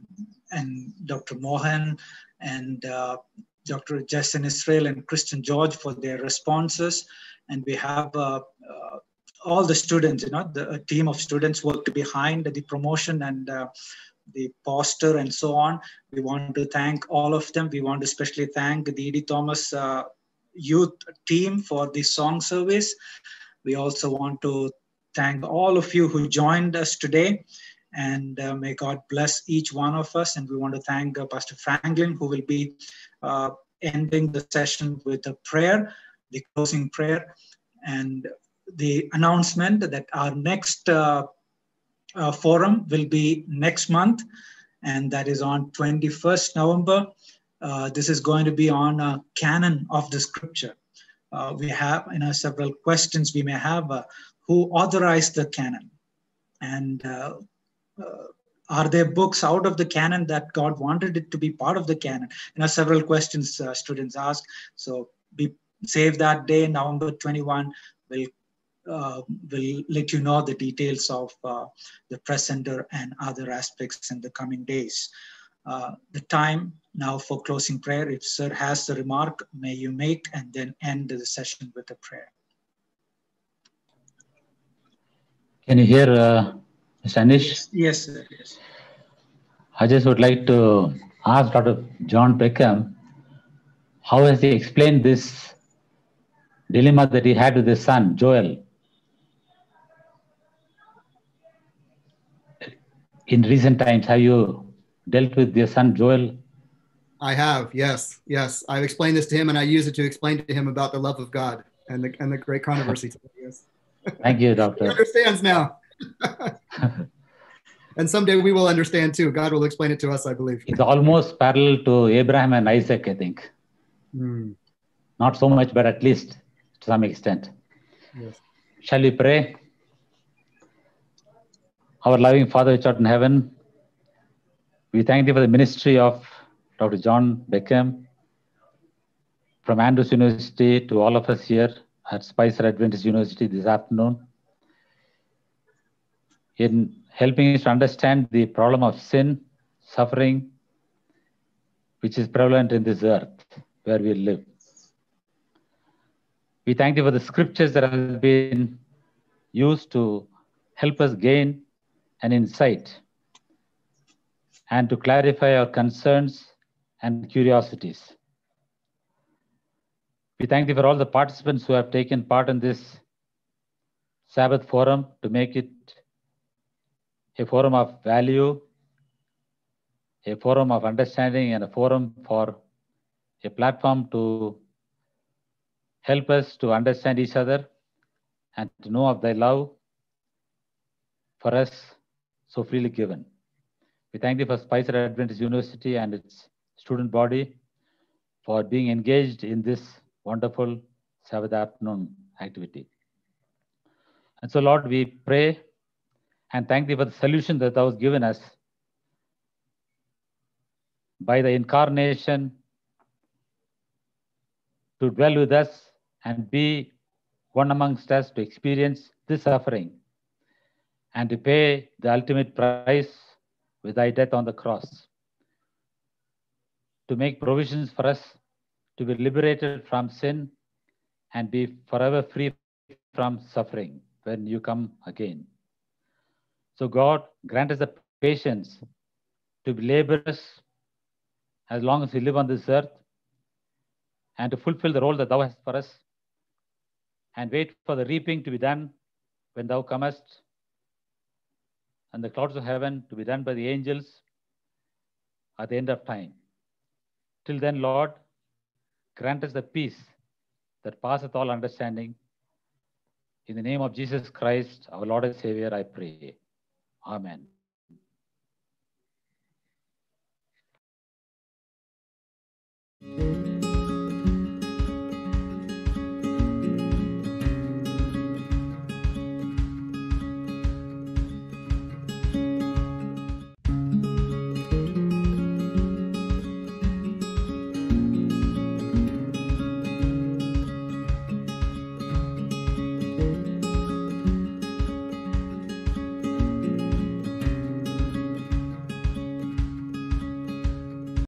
and Dr. Mohan and uh, Dr. Justin Israel and Christian George for their responses. And we have uh, uh, all the students, you know, the team of students worked behind the promotion and the poster and so on. We want to thank all of them. We want to especially thank the E.D. Thomas youth team for the song service. We also want to thank all of you who joined us today. And uh, may God bless each one of us. And we want to thank uh, Pastor Franklin, who will be uh, ending the session with a prayer, the closing prayer, and the announcement that our next uh, uh, forum will be next month, and that is on 21st November. Uh, this is going to be on a canon of the scripture. Uh, we have you know several questions we may have. Uh, who authorized the canon? And uh, uh, are there books out of the canon that God wanted it to be part of the canon? You know, several questions uh, students ask. So be save that day, November 21. We'll uh, will let you know the details of uh, the presenter and other aspects in the coming days. Uh, the time now for closing prayer. If Sir has the remark, may you make and then end the session with a prayer. Can you hear uh, Mr. Anish? Yes, sir. Yes. I just would like to ask Dr. John Peckham, how has he explained this dilemma that he had with his son, Joel? In recent times, have you dealt with your son, Joel? I have, yes, yes. I've explained this to him, and I use it to explain to him about the love of God and the and the great controversy. Thank you, Doctor. he understands now. and someday we will understand too. God will explain it to us, I believe. It's almost parallel to Abraham and Isaac, I think. Mm. Not so much, but at least to some extent. Yes. Shall we pray? Our loving Father, which art in heaven, we thank you for the ministry of Dr. John Peckham from Andrews University to all of us here at Spicer Adventist University this afternoon in helping us to understand the problem of sin, suffering, which is prevalent in this earth where we live. We thank you for the scriptures that have been used to help us gain an insight and to clarify our concerns and curiosities. We thank you for all the participants who have taken part in this Sabbath forum to make it a forum of value, a forum of understanding, and a forum for a platform to help us to understand each other and to know of thy love for us so freely given. We thank for Spicer Adventist University and its student body for being engaged in this wonderful Sabbath afternoon activity. And so, Lord, we pray and thank thee for the solution that thou hast given us by the incarnation to dwell with us and be one amongst us to experience this suffering and to pay the ultimate price with thy death on the cross. To make provisions for us to be liberated from sin and be forever free from suffering when you come again. So, God, grant us the patience to be laborers as long as we live on this earth and to fulfill the role that Thou hast for us and wait for the reaping to be done when Thou comest and the clouds of heaven to be done by the angels at the end of time. Till then, Lord, grant us the peace that passeth all understanding. In the name of Jesus Christ, our Lord and Savior, I pray. Amen.